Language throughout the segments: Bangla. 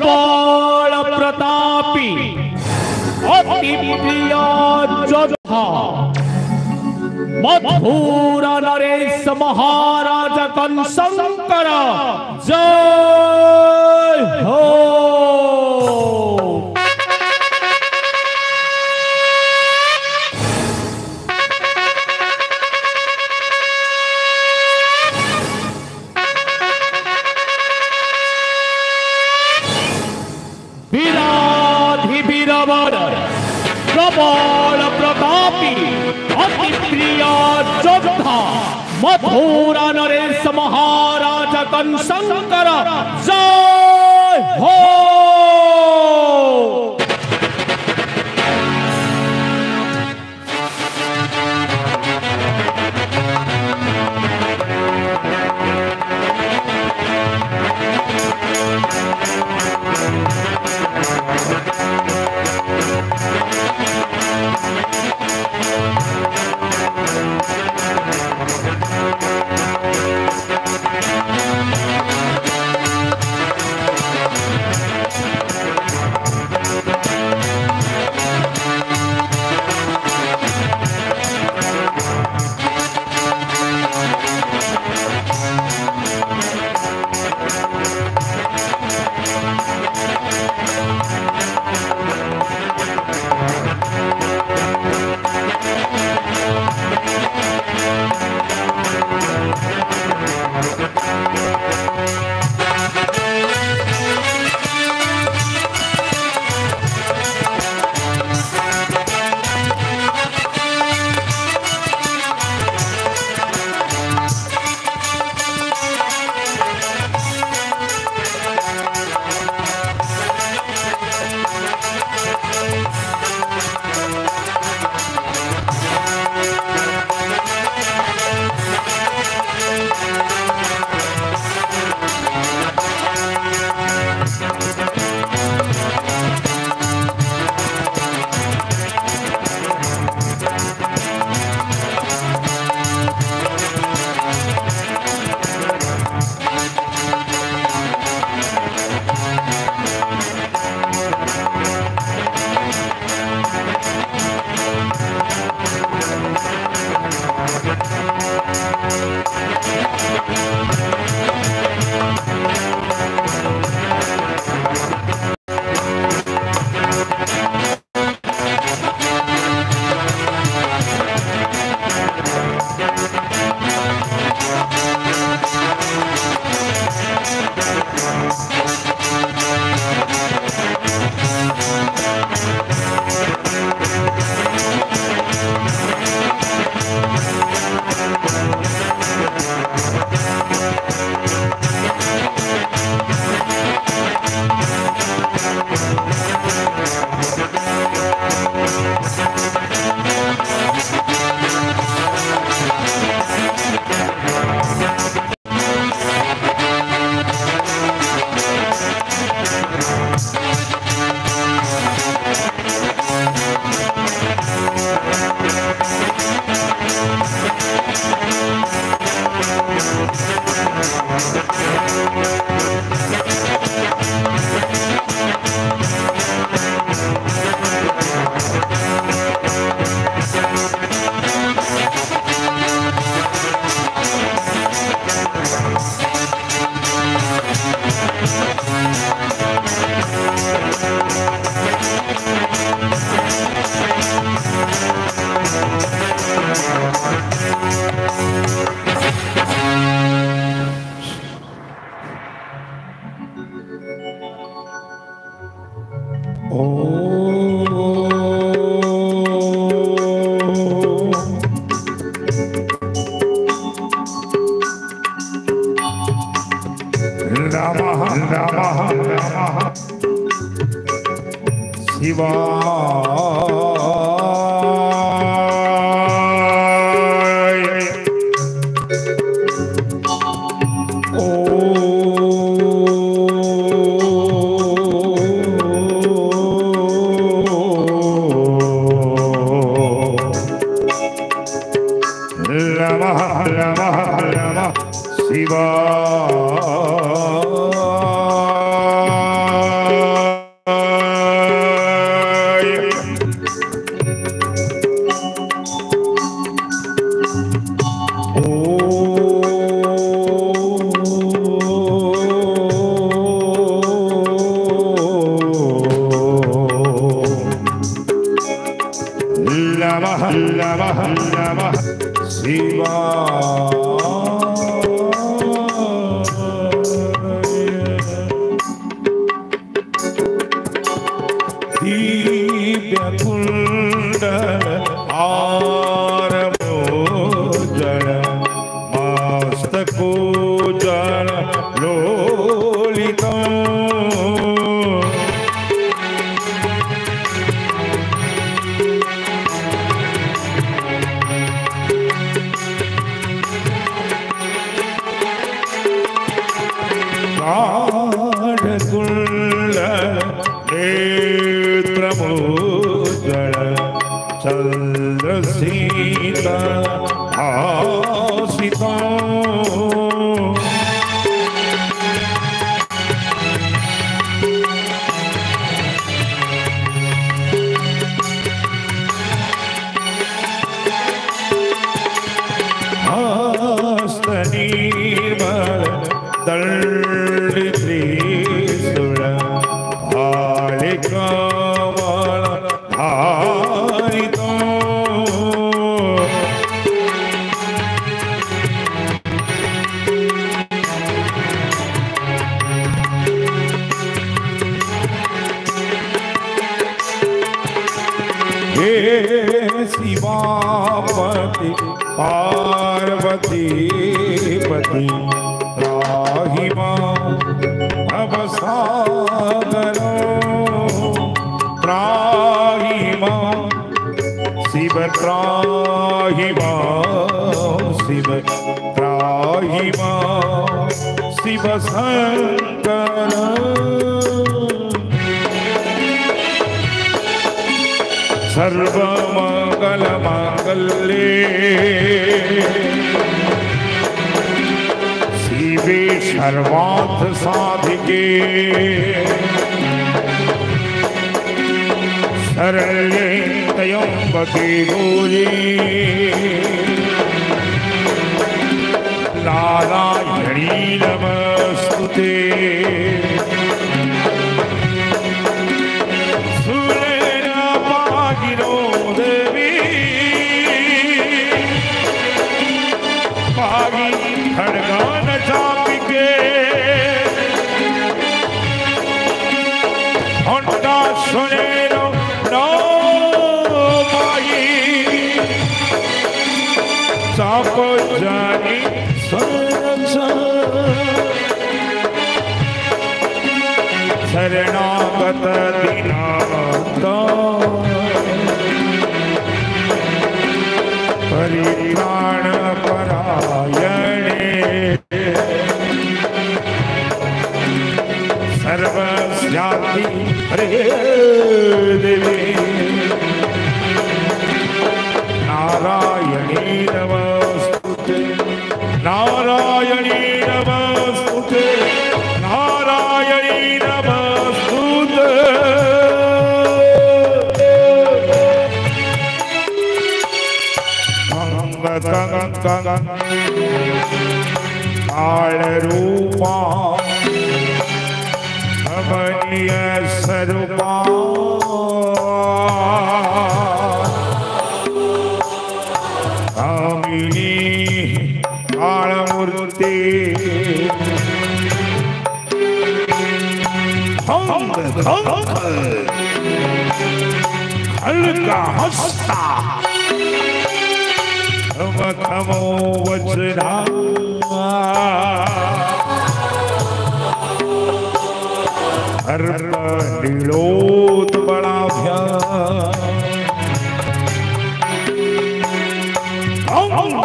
प्रबल प्रतापी अतिप्रिय जोधा मधुर नरेश महाराज कंसंकर जय हो कम संग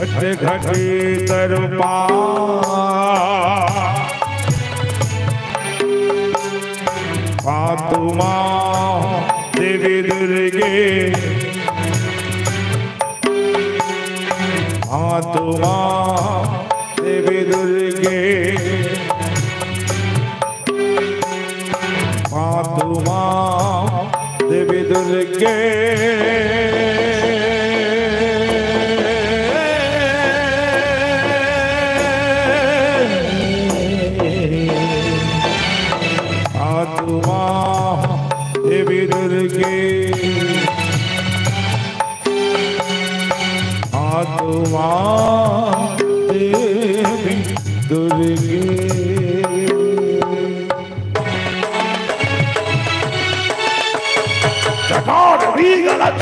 घट घटी तरुपा पातुमा देवी दुर्गे पातुमा देवी दुर्गे पातुमा देवी दुर्गे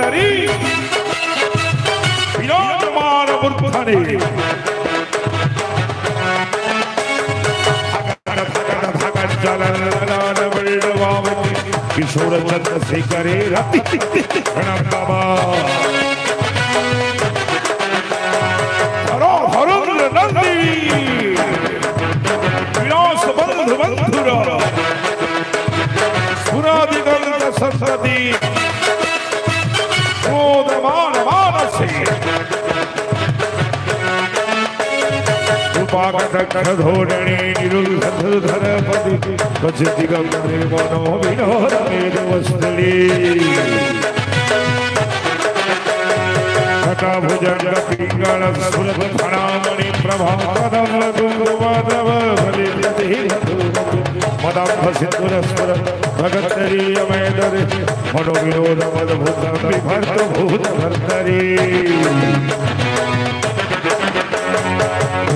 నరి విరాజమాన వృద్ధనే किशोर चंद्र से बाबा पाकदक्ष धोरणे निरुद्धर पति भजदिगंगे मनो विनोद मेदवस्तली णपिङ्गणसुलभणामणि प्रभापदं लघुमाधव मदाम्भसिन्दुरस्वर भगत्तरीयमेदरि मनोविनोदमद्भुतं विभर्तभूतभर्तरी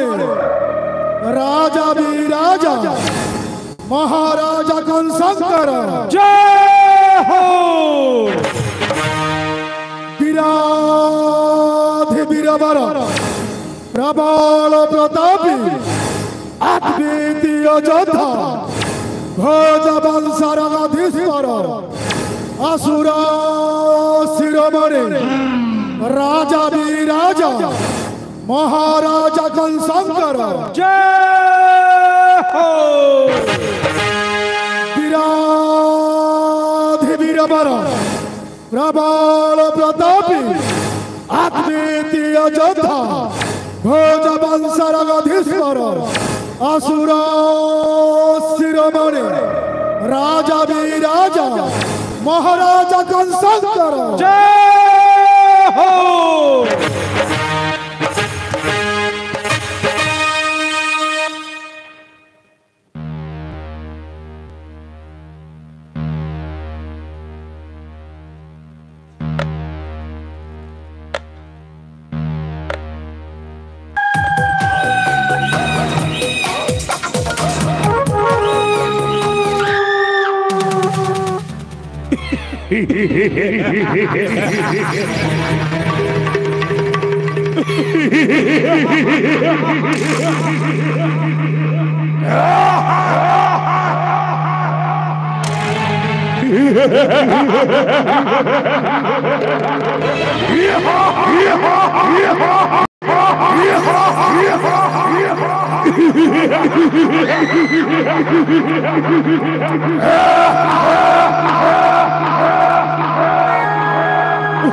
मारे राजा भी राजा महाराजा घनशंकर जय हो विराधि वीरवर प्रबल प्रतापी अद्वितीय योद्धा भोज वंशराधीश्वर असुर शिरोमणि राजा भी राजा महाराजा घनशंकर जय हो विराधिवीरवर प्रबल प्रतापी आत्मीय योद्धा भोज वंशर गधीश्वर असुर शिरोमणि राजा विराजा महाराजा घनशंकर जय हो Ah!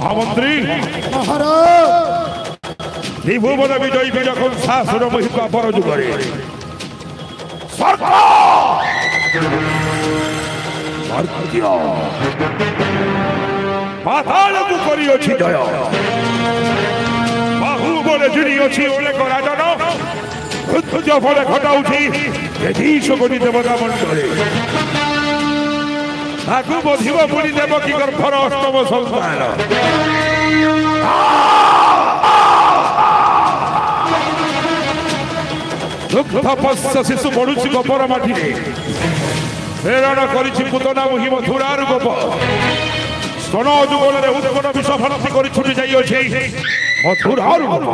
মহামন্ত্রী ত্রিভুবন বিজয়ী যখন শাসন মহিপা পর যুগরে পাতালকু করিଅছি জয় বাহু বলে জুড়িଅছি উল্লেখ রাজন ঋতুজ ফলে ঘটাউছি দেবতা মণ্ডলে ଆଗକୁ ବଧିବ ପୁଣି ଦେବ କି ଗର୍ଭର ଅଷ୍ଟମ ସନ୍ତାନ ଦୁଗ୍ଧ ପଶ୍ୟ ଶିଶୁ ବଢୁଛି ଗୋବର ମାଟିରେ ପ୍ରେରଣ କରିଛି ପୁତନା ମୁହି ମଥୁରାରୁ ଗୋପ ସ୍ତନ ଯୁଗଳରେ ଉତ୍କଟ ବିଷ ଭର୍ତ୍ତି କରି ଛୁଟି ଯାଇଅଛି ମଥୁରାରୁ ଗୋପ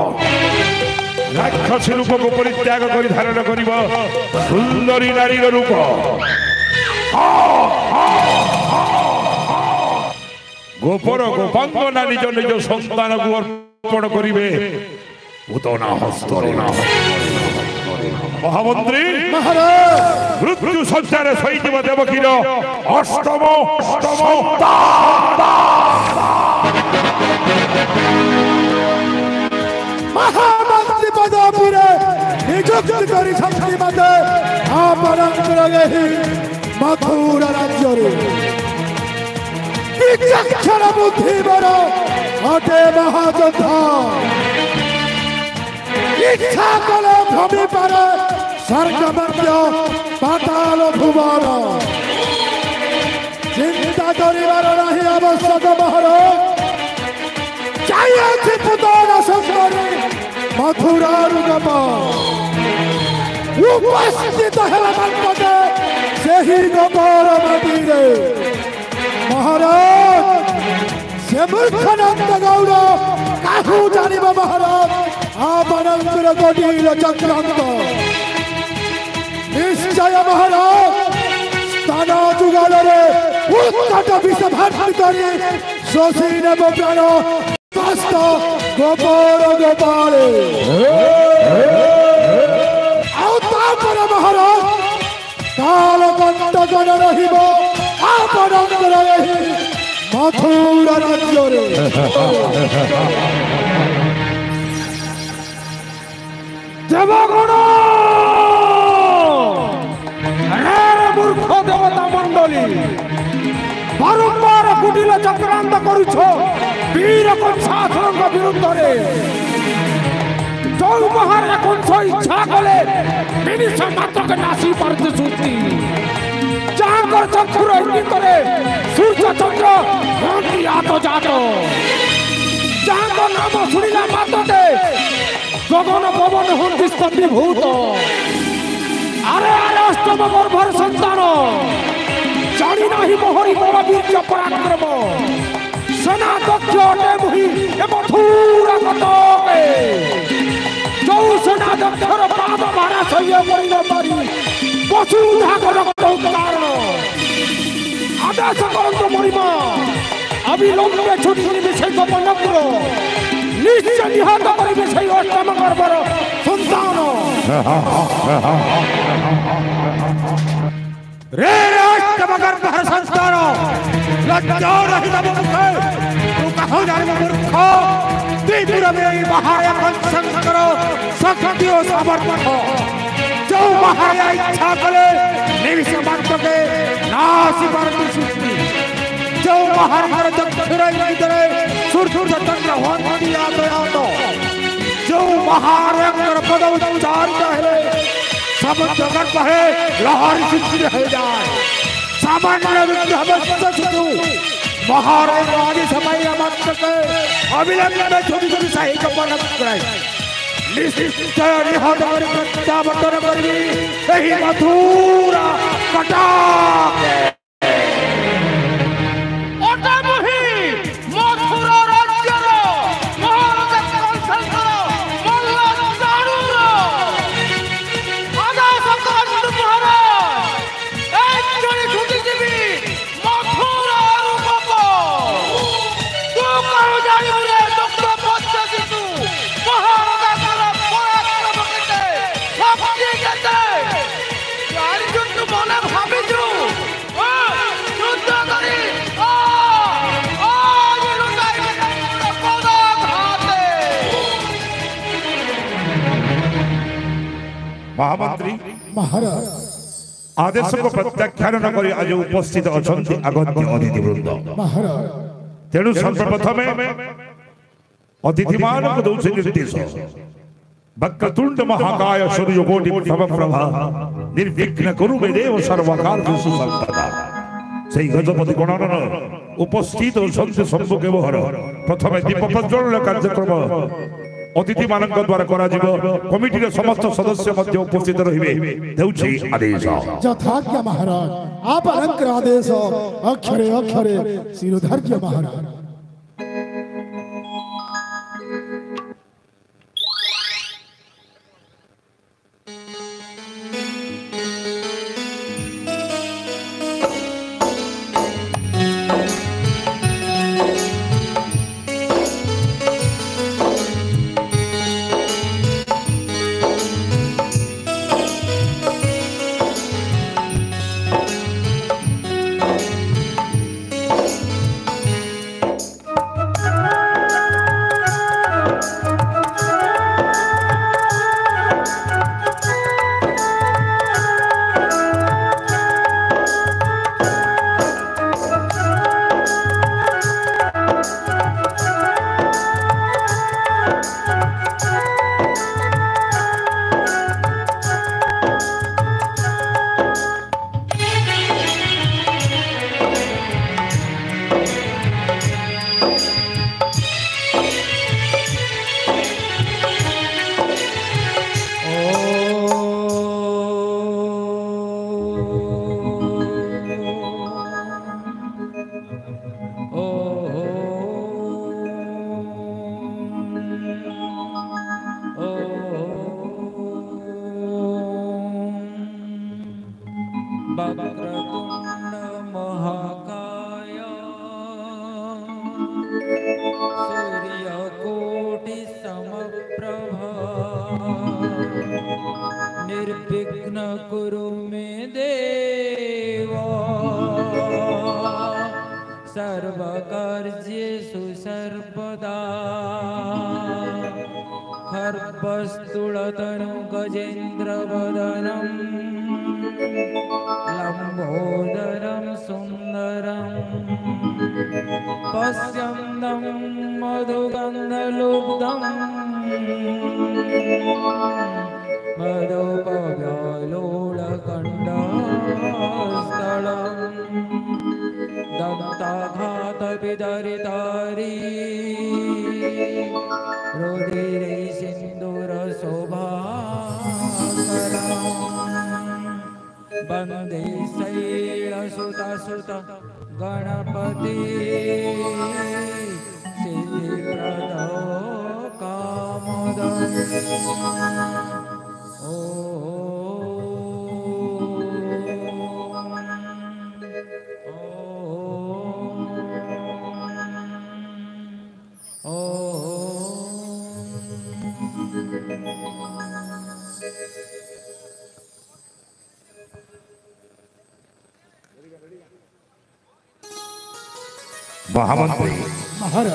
ରାକ୍ଷସୀ ରୂପକୁ ପରିତ୍ୟାଗ କରି ଧାରଣ କରିବ ସୁନ୍ଦରୀ ନାରୀର ରୂପ Oh! গোপর গোপাঙ্গনা নিজ নিজ সন্তান অর্পণ করিবে মহামন্ত্রী মৃত্যু সংসারে শৈব দেবকীর অষ্টম অষ্টম মহামন্ত্রী পদ পিড়ে ନିଯୁକ୍ତି তীর্যাক্ষর বুদ্ধিবর অটে মহাযোদ্ধা ইচ্ছা কলে ভূমি পারে স্বর্গমর্য পাতাল ভুবন চিন্তা করিবার নাহি আবশ্যক মহর চাইয়াছি পুতন সুন্দরী মথুরার গম উপস্থিত হেলা মন্ডপে সেই গমর মন্দিরে মহারাজ সে মূর্খনন্দ গৌর কাহু জানিব মহারাজ আপনার জটিল চক্রান্ত নিশ্চয় মহারাজ স্থান যুগলরে উৎকট বিষ করে শশী নেব প্রাণ বাস্ত গোপর গোপালে ଆଉ ତାପରେ ମହାରାଜ କାଳ କଣ୍ଟକ ରହିବ ଆପଣଙ୍କର ଏହି ମଥୁରା ରାଜ୍ୟରେ ଦେବଗଣ মূর্খ দেবতা মন্ডলী বারম্বার কুটিল চক্রান্ত করুছ বীর কংসাসুরঙ্ক বিরুদ্ধে যৌ মহারে কংস ইচ্ছা কলে বিনিশ মাত্রকে নাশি পারতে শুনছি আমার চক্ষুর অগ্নিতরে সূর্যচন্দ্র আত জাত যাহাঙ্ক নাম শুনিলা মাততে গগন পবন হন্তি স্তম্ভীভূত আরে আরে অষ্টম গর্ভর সন্তান জানি নাহি মোহরি বড় বীর্য পরাক্রম সেনা দক্ষ অটে মুহি এ মথুরা কটকে যৌ সেনা দক্ষর পাদ মারা সহ্য করিল পারি পশু উদ্ধার ಉತ್ತರಾಣೋ ಆದಾಸ ಬರಂತ ಮರಿಮ ಅಭಿಲಂಬೆ ಛುಟ್ಟಿ ವಿಷಯ ಮನಪುರ নিশ্চয় নিহত করিবে সেই অষ্টম গর্ভর সন্তান রে অষ্টম গর্ভর সন্তান লজ্জা রহিত মুখে তু কহ জানিব মূর্খ ত্রিপুর মে বাহারে কনসংস্কর শক্তি ও সমর্পণ जो महाया इच्छा कले निर्समर्थके नासि परति सुष्टि जो महार हर दक्षिण इदरे सुर सुर तंत्र होंति आदयातो जो महारंग पद उच्चार कहे सब जगत कहे लहर सिद्धि रह जाए सामान्य विद्या अवश्य सुधु महारंग आदि समय अमत के में छोटी छोटी सही कपड़े निहट चावटन करी यही मथुरा कटाक মহামন্ত্রী মহারাজ আদেশকে প্রত্যাখ্যান করে আজ উপস্থিত অনেক আগন্ত্য অতিথিবৃন্দ তেণু সর্বপ্রথমে অতিথিমানকে দৌছে নির্দেশ বক্রতুণ্ড মহাকায় সূর্যকোটি সমপ্রভা নির্বিঘ্ন করুবে দেব সর্বকাল সুসম্পদা সেই গজপতি গণন উপস্থিত অনেক সম্মুখে বহর প্রথমে দীপ প্রজ্বলন কার্যক্রম অতিথি মান দ্বারা করা যাব কমিটির সমস্ত সদস্য মধ্যে উপস্থিত রহিবে দেউছি আদেশ যথাজ্ঞ মহারাজ আপ অলঙ্কার আদেশ অক্ষরে অক্ষরে শিরোধার্য মহারাজ dar dari rodi re sindur sobha bande sai asuta suta ganapati siddhi pradho kamada om મહામંત્રી આજે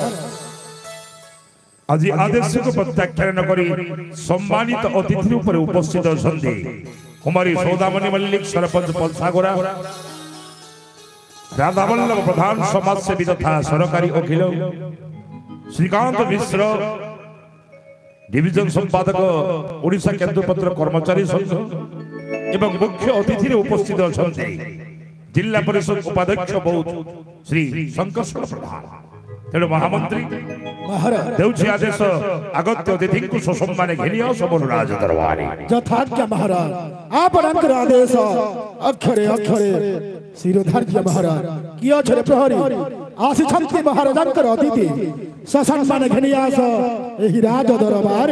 આદેશક પ્રત્યાખ્યાન કરી સન્માનિત અતિથિ ઉપર ઉપસ્થિત અછંતિ કુમારી સૌદામણી મલ્લિક સરપંચ પલસાગોરા રાધાવલ્લભ પ્રધાન સમાજસેવી તથા સરકારી વકીલ શ્રીકાંત મિશ્ર ডিভিজন সম্পাদক ওড়িশা কেন্দ্রপত্র কর্মচারী সংঘ এবং মুখ্য অতিথি উপস্থিত অনেক জেলা পরিষদ উপাধ্যক্ষ বৌদ্ধ শ্রী শঙ্কর প্রধান তেমন মহামন্ত্রী দেউছি আদেশ আগত অতিথি সসম্মানে ঘেনিও সবর রাজ দরবারে যথাজ্ঞা মহারাজ আপনার আদেশ অক্ষরে অক্ষরে শিরোধার্য মহারাজ কি অছরে প্রহরী आसिछंती महाराजन करोती थी ससन मन घनिया राज दरबार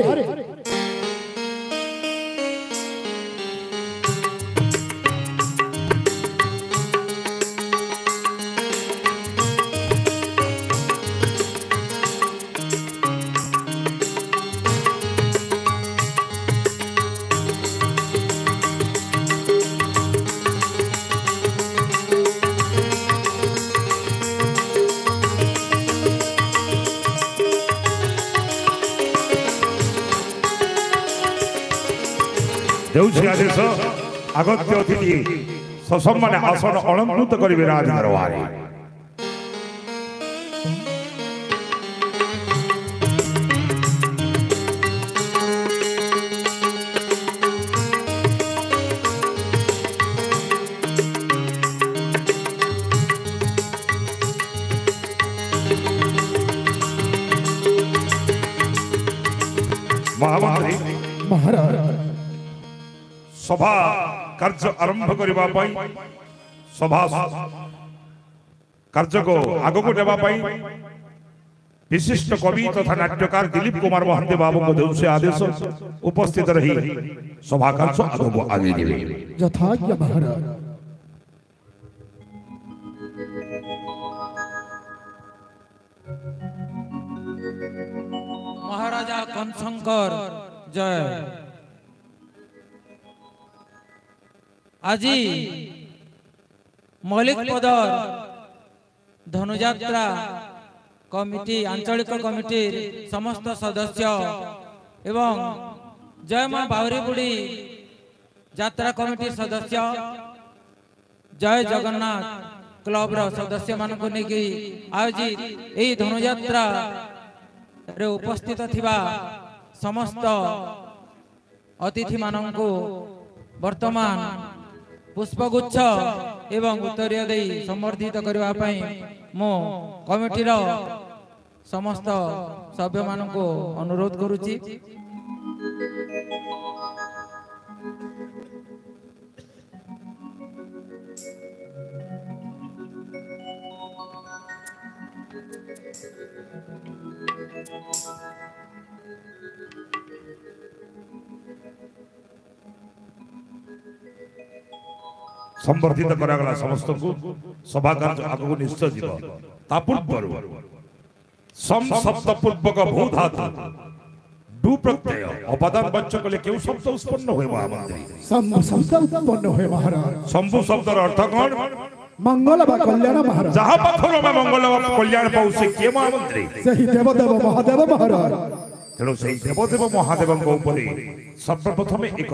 আগত্য অতিথি সসম্মানে আসন অলঙ্কৃত করিবে রাজ মহারাজ সভা କାର୍ଯ୍ୟ ଆରମ୍ଭ କରିବା ପାଇଁ ସଭା କାର୍ଯ୍ୟକୁ ଆଗକୁ ନେବା ପାଇଁ ବିଶିଷ୍ଟ କବି ତଥା ନାଟ୍ୟକାର ଦିଲ୍ଲୀପ କୁମାର ମହାନ୍ତି ବାବୁଙ୍କ ଦେଉଛି ଆଦେଶ ଉପସ୍ଥିତ ରହି ସଭା କାର୍ଯ୍ୟ ଆଗକୁ ଆଗେଇ ନେବେ ଯଥାଜ୍ଞ ମହାରାଜ ମହାରାଜା କଂସଙ୍କର ଜୟ ଆଜି ମୌଳିକ ପଦ ଧନୁଯାତ୍ରା କମିଟି ଆଞ୍ଚଳିକ କମିଟିର ସମସ୍ତ ସଦସ୍ୟ ଏବଂ ଜୟ ମା ବାହୁରିବୁଡ଼ି ଯାତ୍ରା କମିଟି ସଦସ୍ୟ ଜୟ ଜଗନ୍ନାଥ କ୍ଲବର ସଦସ୍ୟମାନଙ୍କୁ ନେଇକି ଆୟୋଜିତ ଏହି ଧନୁଯାତ୍ରାରେ ଉପସ୍ଥିତ ଥିବା ସମସ୍ତ ଅତିଥିମାନଙ୍କୁ ବର୍ତ୍ତମାନ पुष्पगुच्छ एवं उत्तरीय दे समर्थित करने मो कमिटर समस्त सभ्य मान को अनुरोध कर ସମ୍ବର୍ଦ୍ଧିତ କରାଗଲା সমস্ত ସଭା କାର୍ଯ୍ୟ ଆଗକୁ ନିଶ୍ଚୟ ଯିବ ତା ପୂର୍ବରୁ ସମ୍ ଶବ୍ଦ ডু প্রত্যয় অপাদান বাচ্য কলে কেউ শব্দ উৎপন্ন হয়ে মহামন্ত্রী শম্ভু শব্দ উৎপন্ন হয়ে মহারাজ শম্ভু শব্দর অর্থ কোন মঙ্গল বা কল্যাণ মহারাজ যাহা পাথর বা মঙ্গল বা কল্যাণ পাউছে কে মহামন্ত্রী সেই দেবদেব মহাদেব মহারাজ ତେଣୁ ସେହି ଦେବଦେବ ମହାଦେବଙ୍କ ଉପରେ ସର୍ବପ୍ରଥମେ ଏକ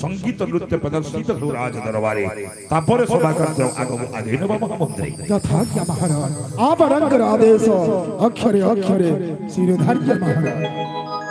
ସଙ୍ଗୀତ ନୃତ୍ୟ ପ୍ରଦର୍ଶିତ ହେଉ ରାଜ ଦରବାରେ ତାପରେ ସଭାକାର୍ଯ୍ୟ ଆଗକୁ ଆଗେଇ ନେବା ମହାମନ୍ତ୍ରୀ ଯଥାଜ୍ଞା ମହାରାଜ ଆପଣଙ୍କର ଆଦେଶ ଅକ୍ଷରେ ଅକ୍ଷରେ ଶିରୋଧାର୍ଯ୍ୟ ମହାରାଜ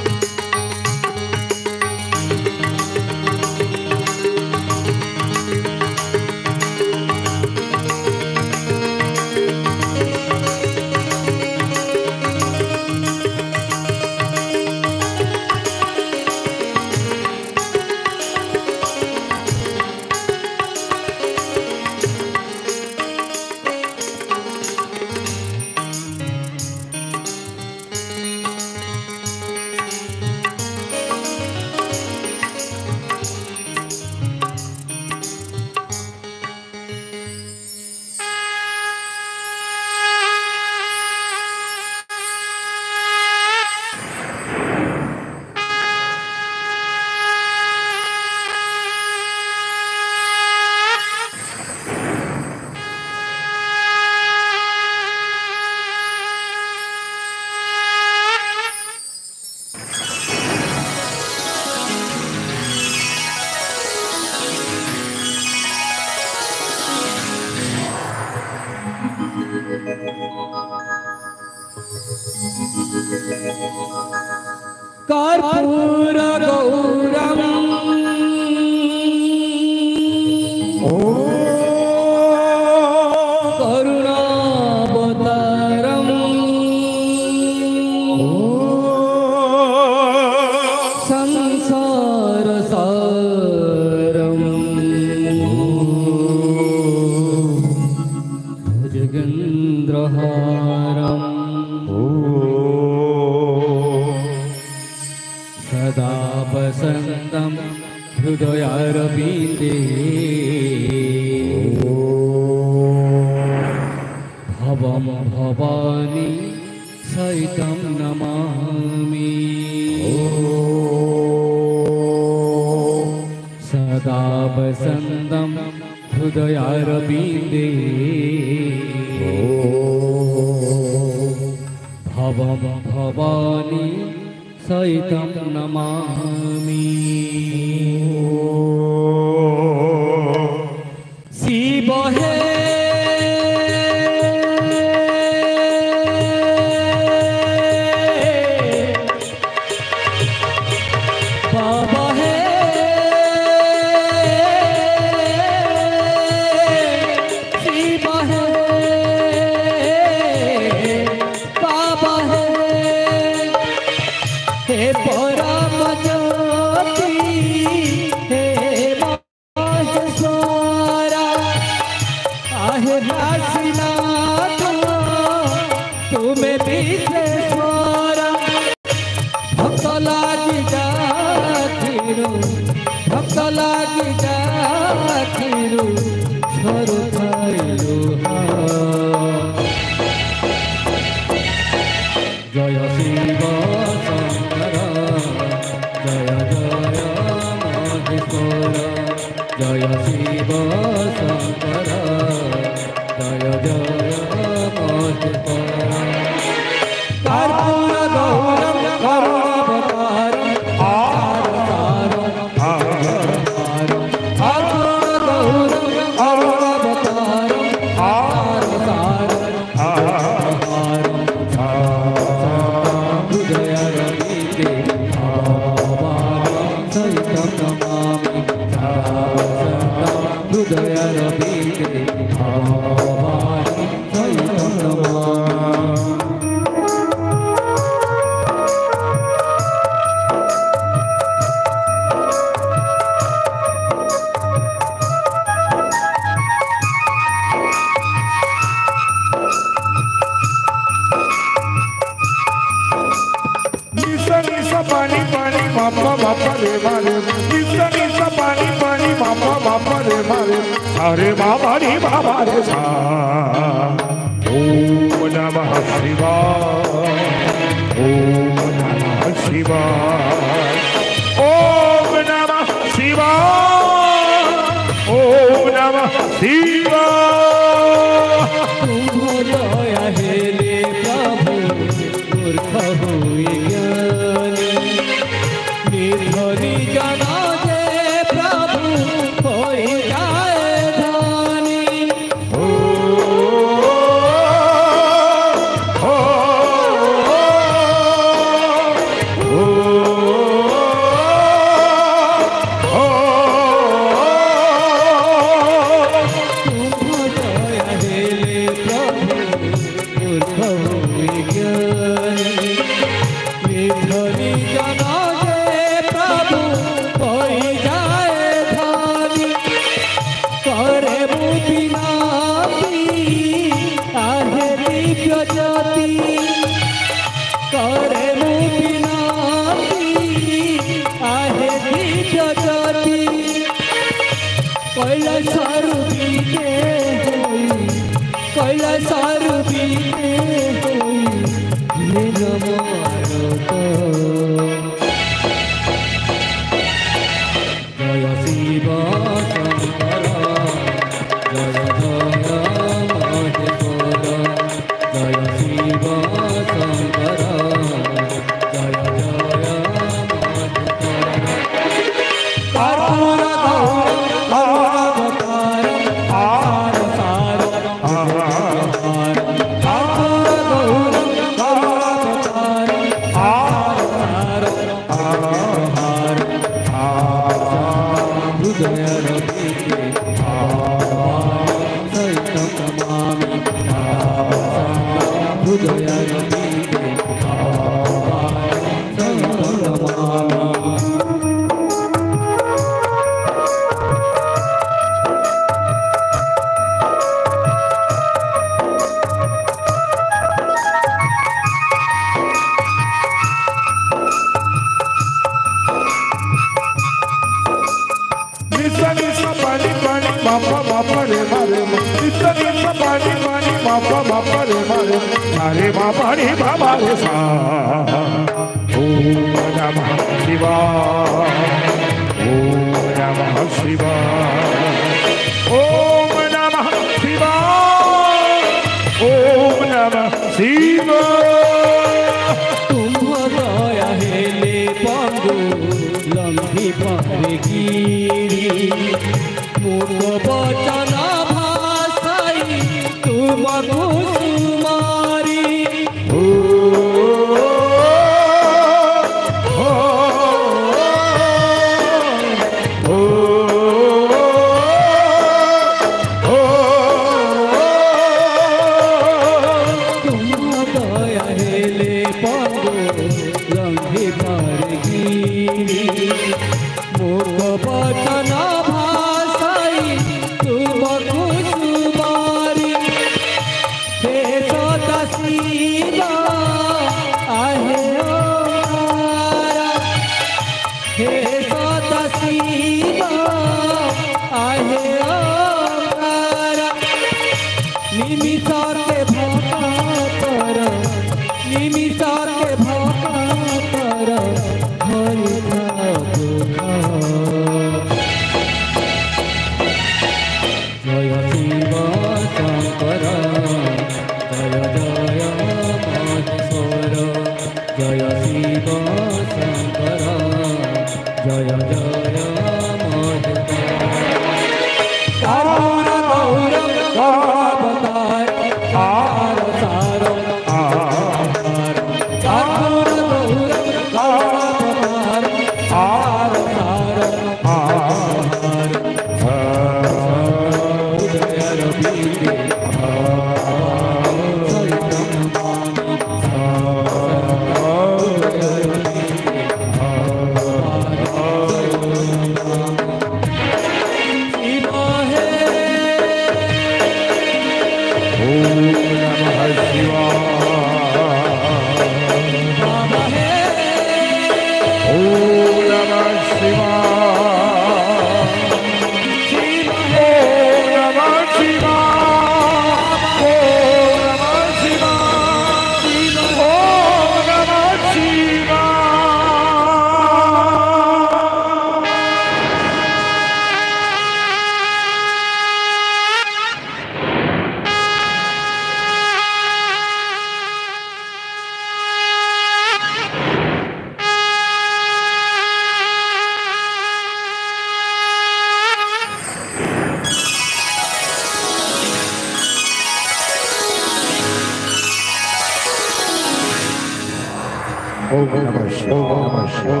ओम नमः शिवाय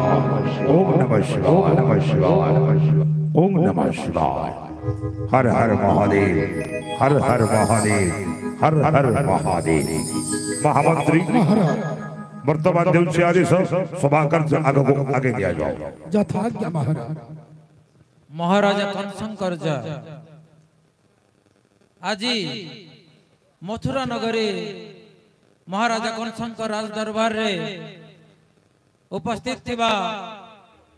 ओम नमः शिवाय ओम नमः शिवाय ओम नमः शिवाय ओम नमः शिवाय हर हर महादेव हर हर महादेव हर हर महादेव महामंत्री महाराज वर्तमान देव से आदेश सभाकर आगे को आगे दिया जाओ यथाज्ञा महाराज মহারাজা কনশঙ্কর আজি মথুরা নগরে মহারাজা কনশঙ্কর রাজ দরবারে उपस्थित थिबा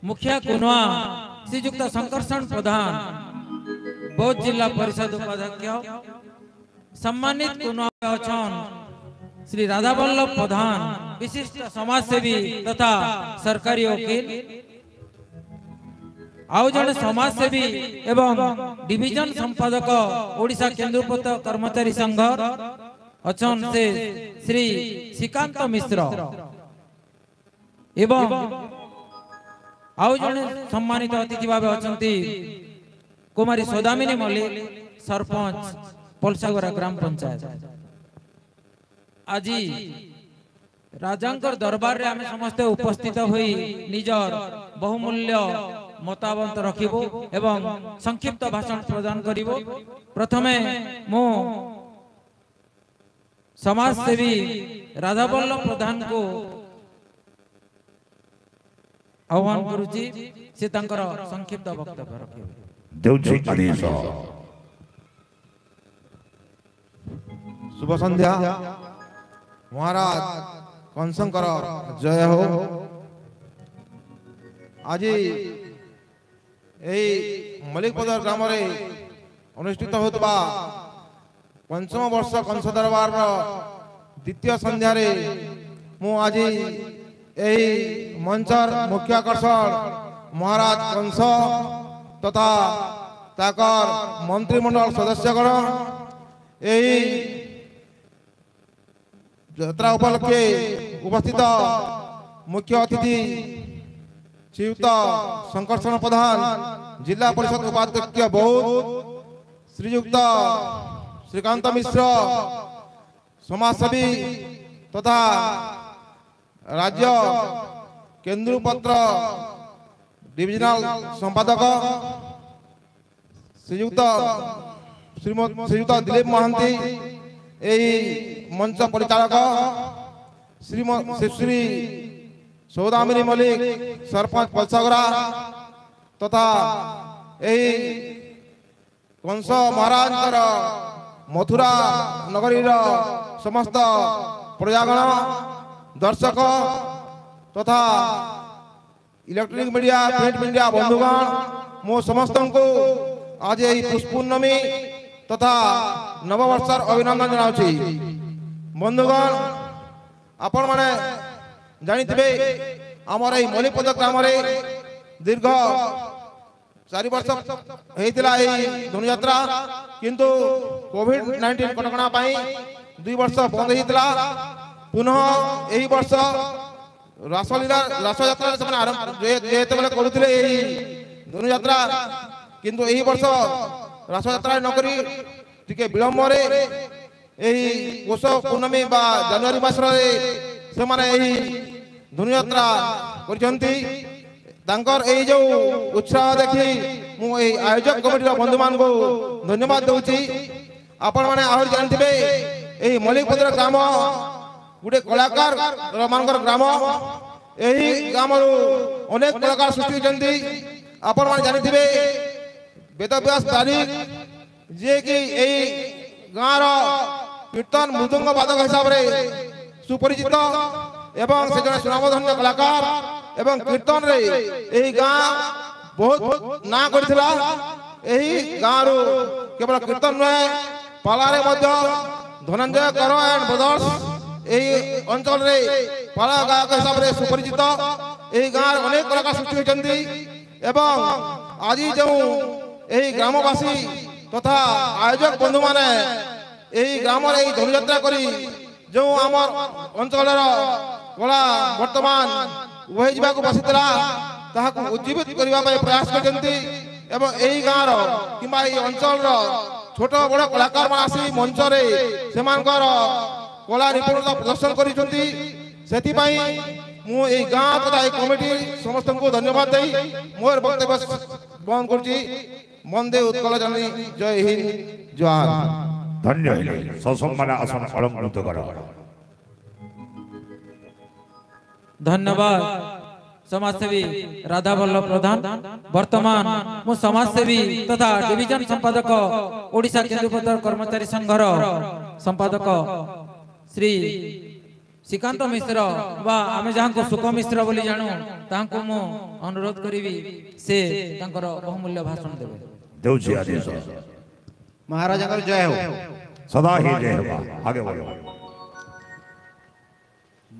मुखिया कुनवा श्रीयुक्त शंकरषण प्रधान बौद्ध जिला परिषद उपाध्यक्ष सम्मानित कुनवा अछन श्री राधा वल्लभ प्रधान विशिष्ट समाजसेवी तथा सरकारी वकील ଆଉ ଜଣେ ସମାଜସେବୀ एवं ଡିଭିଜନ संपादक ଓଡ଼ିଶା କେନ୍ଦ୍ରପତ कर्मचारी संघ अछन से श्री श्रीकांत मिश्रा এবং ଆଉ ଜଣେ ସମ୍ମାନିତ ଅତିଥି ଭାବେ ଅଛନ୍ତି କୁମାରୀ ସୌଦାମିନୀ ମଲ୍ଲିକ ସରପଞ୍ଚ ପଲସାଗୋରା ଗ୍ରାମ ପଞ୍ଚାୟତ ଆଜି ରାଜାଙ୍କର ଦରବାରରେ ଆମେ ସମସ୍ତେ ଉପସ୍ଥିତ ହୋଇ ନିଜର ବହୁମୂଲ୍ୟ ମତାମତ ରଖିବୁ ଏବଂ ସଂକ୍ଷିପ୍ତ ଭାଷଣ ପ୍ରଦାନ କରିବୁ ପ୍ରଥମେ ମୁଁ ସମାଜସେବୀ ରାଧାବଲ୍ଲଭ ପ୍ରଧାନଙ୍କୁ আহ্বান করুছি সে তাঙ্কর সংক্ষিপ্ত বক্তব্য রাখিবে দেউছি গণেশ শুভ সন্ধ্যা মহারাজ কংসঙ্কর জয় হো আজি এই মল্লিকপদর গ্রামরে অনুষ্ঠিত হওয়া পঞ্চম বর্ষ কংস দরবার দ্বিতীয় সন্ধ্যায় মু আজি এই মঞ্চর মুখ্য আকর্ষণ মহারাজ কংস তথা তাকর মন্ত্রিমণ্ডল সদস্যগণ এই যাত্রা উপলক্ষে উপস্থিত মুখ্য অতিথি শ্রীযুক্ত শঙ্কর্ষণ প্রধান জেলা পরিষদ উপাধ্যক্ষ বৌদ্ধ শ্রীযুক্ত শ্রীকান্ত মিশ্র সমাজসেবী তথা राज्य केन्द्रपत्र डिजनाल संपादक श्रीयुक्त श्रीयुक्त दिलीप महांती मंच परिचालक श्री सौदामिनी मल्लिक सरपंच पलसगरा तथा यही कंस महाराज मथुरा नगरी समस्त प्रजागण दर्शक तथा इलेक्ट्रॉनिक मीडिया प्रिंट मीडिया बंधुगण मो समस्त को आज यही पुष्पूर्णमी तथा नववर्षर अभिनंदन जनावि बंधुगण आपण मैंने जानते आमर ये मलिपद ग्राम दीर्घ चार वर्ष होता धनुयात्रा किंतु कोविड नाइंटीन कटकणा दुई वर्ष बंद होता ପୁନଃ ଏହି ବର୍ଷ ରାସଲୀଳା ରାସଯାତ୍ରାରେ ସେମାନେ ଯେତେବେଳେ କରୁଥିଲେ ଏହି ଧନୁଯାତ୍ରା କିନ୍ତୁ ଏହି ବର୍ଷ ରାସଯାତ୍ରା ନକରି ଟିକେ ବିଳମ୍ବରେ ଏହି ପୋଷ ପୂର୍ଣ୍ଣମୀ ବା ଜାନୁଆରୀ ମାସରେ ସେମାନେ ଏହି ଧନୁଯାତ୍ରା କରିଛନ୍ତି ତାଙ୍କର ଏଇ ଯେଉଁ ଉତ୍ସାହ ଦେଖି ମୁଁ ଏହି ଆୟୋଜକ କମିଟିର ବନ୍ଧୁମାନଙ୍କୁ ଧନ୍ୟବାଦ ଦେଉଛି ଆପଣମାନେ ଆହୁରି ଜାଣିଥିବେ ଏହି ମଲ୍ଲିକପତ୍ର ଗ୍ରାମ গোটে কলাকার ମାନଙ୍କର ଗ୍ରାମ ଏହି ଗ୍ରାମରୁ ଅନେକ କଳାକାର ସୃଷ୍ଟି ହୋଇଛନ୍ତି ଆପଣମାନେ ଜାଣିଥିବେ ବେଦବ୍ୟାସ ତାରିଖ ଯିଏକି ଏହି ଗାଁର କୀର୍ତ୍ତନ ମୃଦଙ୍ଗ ବାଦକ ହିସାବରେ ସୁପରିଚିତ ଏବଂ ସେ ଜଣେ ସୁନାମଧନ୍ୟ କଳାକାର ଏବଂ କୀର୍ତ୍ତନରେ ଏହି ଗାଁ ବହୁତ ନାଁ କରିଥିଲା ଏହି ଗାଁରୁ କେବଳ କୀର୍ତ୍ତନ ନୁହେଁ ପାଲାରେ ମଧ୍ୟ ଧନଞ୍ଜୟ କର ଆଣ୍ଡ ବ୍ରଦର୍ସ এই অঞ্চলের পাড়া গায়ক হিসাবে সুপরিচিত এই গাঁর অনেক কলাকার সৃষ্টি হয়েছেন এবং আজ যে এই গ্রামবাসী তথা আয়োজক বন্ধু মানে এই গ্রামের এই ধনুযাত্রা করে যে আমার অঞ্চলের কলা বর্তমান উভয় যা বসি তাহলে উজ্জীবিত করা প্রয়াস করছেন এবং এই গাঁর কিংবা এই অঞ্চলের ছোট বড় কলাকার আসি মঞ্চরে সে କଳା ନିପୁଣତା ପ୍ରଦର୍ଶନ କରିଛନ୍ତି ସେଥିପାଇଁ ମୁଁ ଏଇ ଗାଁ ତଥା ଏଇ କମିଟି ସମସ୍ତଙ୍କୁ ଧନ୍ୟବାଦ ଦେଇ ମୋର ବକ୍ତବ୍ୟ ବନ୍ଦ କରୁଛି ମନ୍ଦେ ଉତ୍କଳ ଜାଣି ଜୟ ହିନ୍ଦ ଜୁହାର ଧନ୍ୟ ହେଲେ ସସମ୍ମାନ ଆସନ ଅଳଙ୍କୃତ କର ଧନ୍ୟବାদ সমাজসেবী রাধা বল্লভ প্রধান বর্তমান মু সমাজসেবী তথা ডিভিজন সম্পাদক ওড়িশা কেন্দ্রপত্র কর্মচারী সংঘর সম্পাদক श्री श्रीकांत मिश्र बा आम जहाँ सुख मिश्र बोली जानू तांको मु अनुरोध करीबी से बहुमूल्य भाषण देवे महाराज जय हो सदा ही जय हो आगे बढ़ो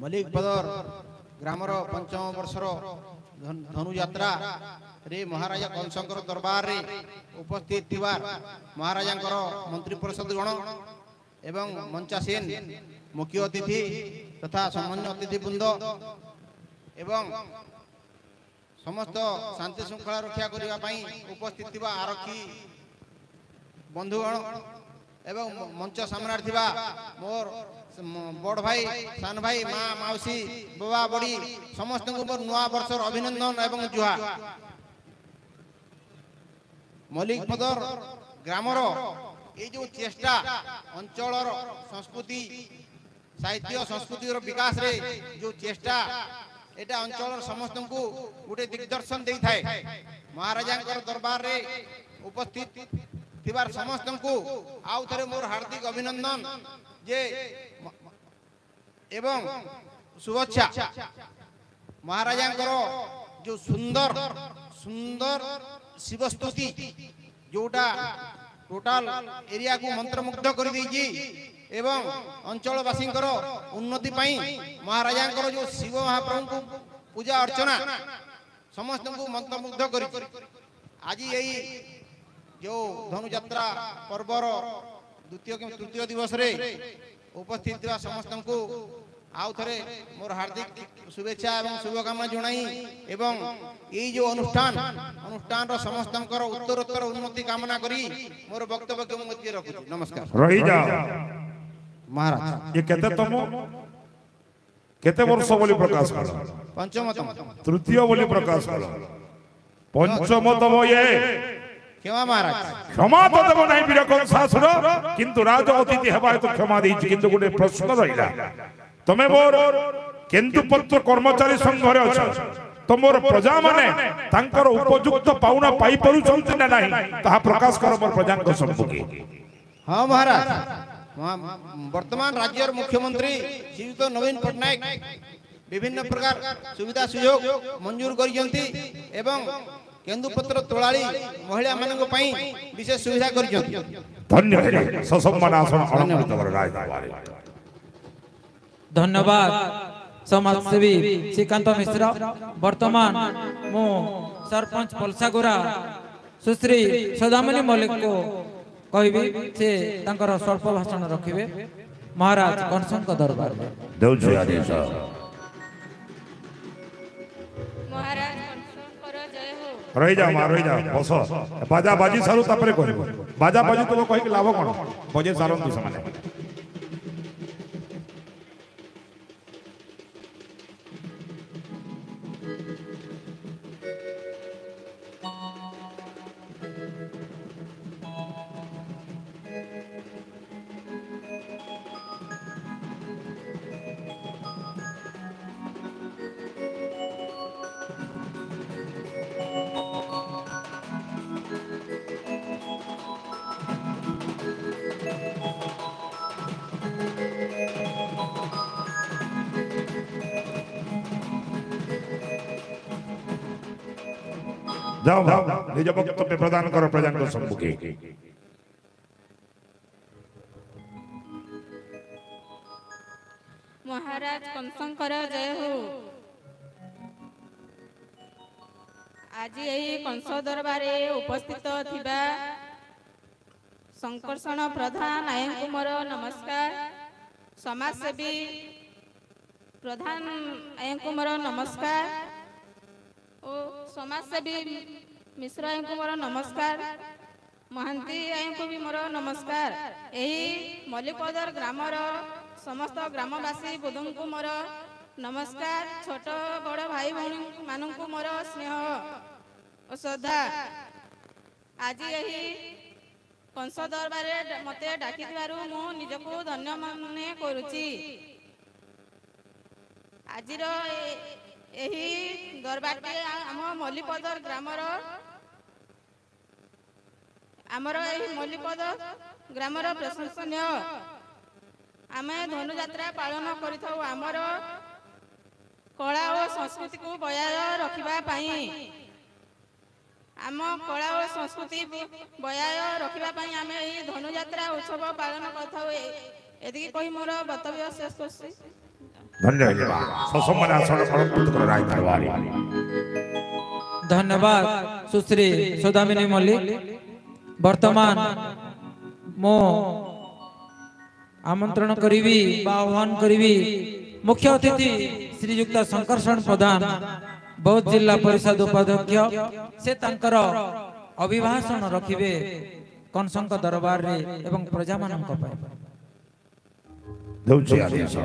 मलिक बदर ग्राम पंचम वर्ष धनु यात्रा रे महाराजा कंसंकर दरबार रे उपस्थित थी महाराजा मंत्री परिषद गण एवं मंचासीन মুখ্য অতিথি তথা সম্মান্য অতিথিবৃন্দ এবং সমস্ত শান্তি শৃঙ্খলা রক্ষা করা উপস্থিত থাকা আরক্ষী বন্ধুগণ এবং মঞ্চ সামনার থাকা মোর বড় ভাই সান ভাই মা মাউসী বাবা বড়ি সমস্ত নয় বর্ষর অভিনন্দন এবং জুহা মল্লিক পদর গ্রামর এই যে চেষ্টা অঞ্চল সংস্কৃতি ସାହିତ୍ୟ ସଂସ୍କୃତିର ବିକାଶରେ ଯେଉଁ ଚେଷ୍ଟା ଏଇଟା ଅଞ୍ଚଳର ସମସ୍ତଙ୍କୁ ଗୋଟେ ଦିଗ୍ଦର୍ଶନ ଦେଇଥାଏ ମହାରାଜାଙ୍କର ଦରବାରରେ ଉପସ୍ଥିତ ଥିବାର ସମସ୍ତଙ୍କୁ ଆଉ ଥରେ ମୋର ହାର୍ଦ୍ଦିକ ଅଭିନନ୍ଦନ ଯେ ଏବଂ শুভেচ্ছা মহারাজাঙ্কর যে সুন্দর সুন্দর শিবস্তুতি যেটা টোটাল এরিয়া মন্ত্রমুগ্ধ করে দিয়েছি ଏବଂ ଅଞ୍ଚଳବାସୀଙ୍କର ଉନ୍ନତି ପାଇଁ ମହାରାଜାଙ୍କର ଯେଉଁ ଶିବ ମହାପ୍ରଭୁଙ୍କୁ ପୂଜା ଅର୍ଚ୍ଚନା ସମସ୍ତଙ୍କୁ ମନ୍ତ୍ରମୁଗ୍ଧ କରି ଆଜି ଏଇ ଯେଉଁ ଧନୁଯାତ୍ରା ପର୍ବର ଦ୍ୱିତୀୟ କିମ୍ବା ତୃତୀୟ ଦିବସରେ ଉପସ୍ଥିତ ଥିବା ସମସ୍ତଙ୍କୁ ଆଉ ଥରେ ମୋର ହାର୍ଦ୍ଦିକ ଶୁଭେଚ୍ଛା ଏବଂ ଶୁଭକାମନା ଜଣାଇ ଏବଂ ଏଇ ଯେଉଁ ଅନୁଷ୍ଠାନ ଅନୁଷ୍ଠାନର ସମସ୍ତଙ୍କର ଉତ୍ତରୋତ୍ତର ଉନ୍ନତି କାମନା କରି ମୋର ବକ୍ତବ୍ୟ ମୁଁ ରଖୁଛି ନମସ୍କାର महाराज ये कहते तुम केते वर्ष बोली प्रकाश कल पंचमतम तृतीय बोली प्रकाश कल पंचमतम ये क्षमा तो देव नहीं बिरकम शासुर किंतु राज अतिथि हेबा तो क्षमा दी गोटे प्रश्न रहिला तमे मोर केंदुपत्र कर्मचारी संघ तो मोर प्रजा माने तांकर उपयुक्त पाउना पाई ना नाही प्रकाश कर मोर प्रजा हाँ महाराज বর্তমান রাজ্যের মুখ্যমন্ত্রী শ্রীযুক্ত নবীন পট্টনাক বিভিন্ন প্রকার সুবিধা সুযোগ মঞ্জুর করেছেন এবং কেন্দুপত্র তোলাড়ি মহিলা মানক পাই বিশেষ সুবিধা করেছেন ধন্যবাদ সমাজসেবী শ্রীকান্ত মিশ্র বর্তমান মু সরপঞ্চ পলসাগুড়া সুশ্রী সদামণি মল্লিক କହିବି ସେ ତାଙ୍କର ସ୍ୱଳ୍ପ ଭାଷଣ ରଖିବେ ମହାରାଜ କଂସଙ୍କ ଦରବାରରେ ରହିଯାଅ ମା ରହିଯାଅ ବସ ବାଜା ବାଜି ସାରୁ ତାପରେ କହିବ ବାଜା ବାଜୁଥିବ କହିକି ଲାଭ କ'ଣ ବଜେଇ ସାରନ୍ତୁ ସେମାନେ निज प्रदान कर प्रजा सम्मुखे महाराज कंसं जय हो आज यही कंस दरबार उपस्थित थिबा शकर्षण प्रधान नायक मोर नमस्कार समाजसेवी प्रधान नायक मोर नमस्कार और समाजसेवी ମିଶ୍ରା ଆଇଙ୍କୁ ମୋର ନମସ୍କାର ମହାନ୍ତି ଆଇଙ୍କୁ ବି ମୋର ନମସ୍କାର ଏହି ମଲ୍ଲିକଦର ଗ୍ରାମର ସମସ୍ତ ଗ୍ରାମବାସୀ ବୁଧଙ୍କୁ ମୋର ନମସ୍କାର ଛୋଟ ବଡ଼ ଭାଇ ଭଉଣୀ ମାନଙ୍କୁ ମୋର ସ୍ନେହ ଓ ଶ୍ରଦ୍ଧା ଆଜି ଏହି କଂସ ଦରବାରରେ ମୋତେ ଡାକିଥିବାରୁ ମୁଁ ନିଜକୁ ଧନ୍ୟ ମନେ କରୁଛି ଆଜିର ଏହି ଦରବାରଟି ଆମ ମଲ୍ଲିପଦର ଗ୍ରାମର ଆମର ଏହି ମଲ୍ଲିପଦ ଗ୍ରାମର ପ୍ରଶଂସନୀୟ ଆମେ ଧନୁଯାତ୍ରା ପାଳନ କରିଥାଉ ଆମର କଳା ଓ ସଂସ୍କୃତିକୁ ବଜାୟ ରଖିବା ପାଇଁ ଆମ କଳା ଓ ସଂସ୍କୃତି ବଜାୟ ରଖିବା ପାଇଁ ଆମେ ଏହି ଧନୁଯାତ୍ରା ଉତ୍ସବ ପାଳନ କରିଥାଉ ଏତିକି କହି ମୋର ବକ୍ତବ୍ୟ ଶେଷ କରୁଛି ଧନ୍ୟବାଦ ସୁଶ୍ରୀ ସୁଦାମିନୀ ମଲ୍ଲିକ ବର୍ତ୍ତମାନ ମୁଁ ଆମନ୍ତ୍ରଣ କରିବି ବା ଆହ୍ୱାନ କରିବି ମୁଖ୍ୟ ଅତିଥି ଶ୍ରୀଯୁକ୍ତ ଶଙ୍କର୍ଷଣ ପ୍ରଧାନ ବୌଦ୍ଧ ଜିଲ୍ଲା ପରିଷଦ ଉପାଧ୍ୟକ୍ଷ ସେ ତାଙ୍କର ଅଭିଭାଷଣ ରଖିବେ କଂସଙ୍କ ଦରବାରରେ ଏବଂ ପ୍ରଜାମାନଙ୍କ ପାଇଁ ଦଉଛି ଆଦେଶ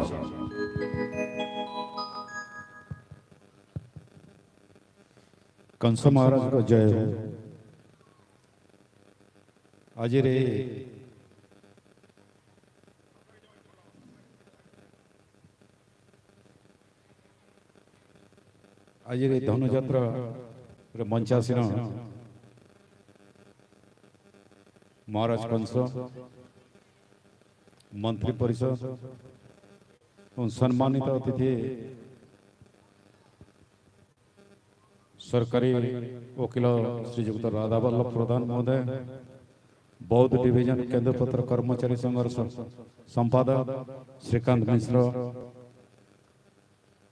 कंस महाराज का जय हो अजरे आज धनु जत मंचासीन महाराज कंस मंत्री परिषद सम्मानित अतिथि सरकारी वकील श्रीजुक्त राधावल्लभ प्रधान महोदय বৌদ্ধ ডিবিজন কেন্দ্রপত্র কর্মচারী সংগরস সম্পাদক শ্রীकांत মিশ্র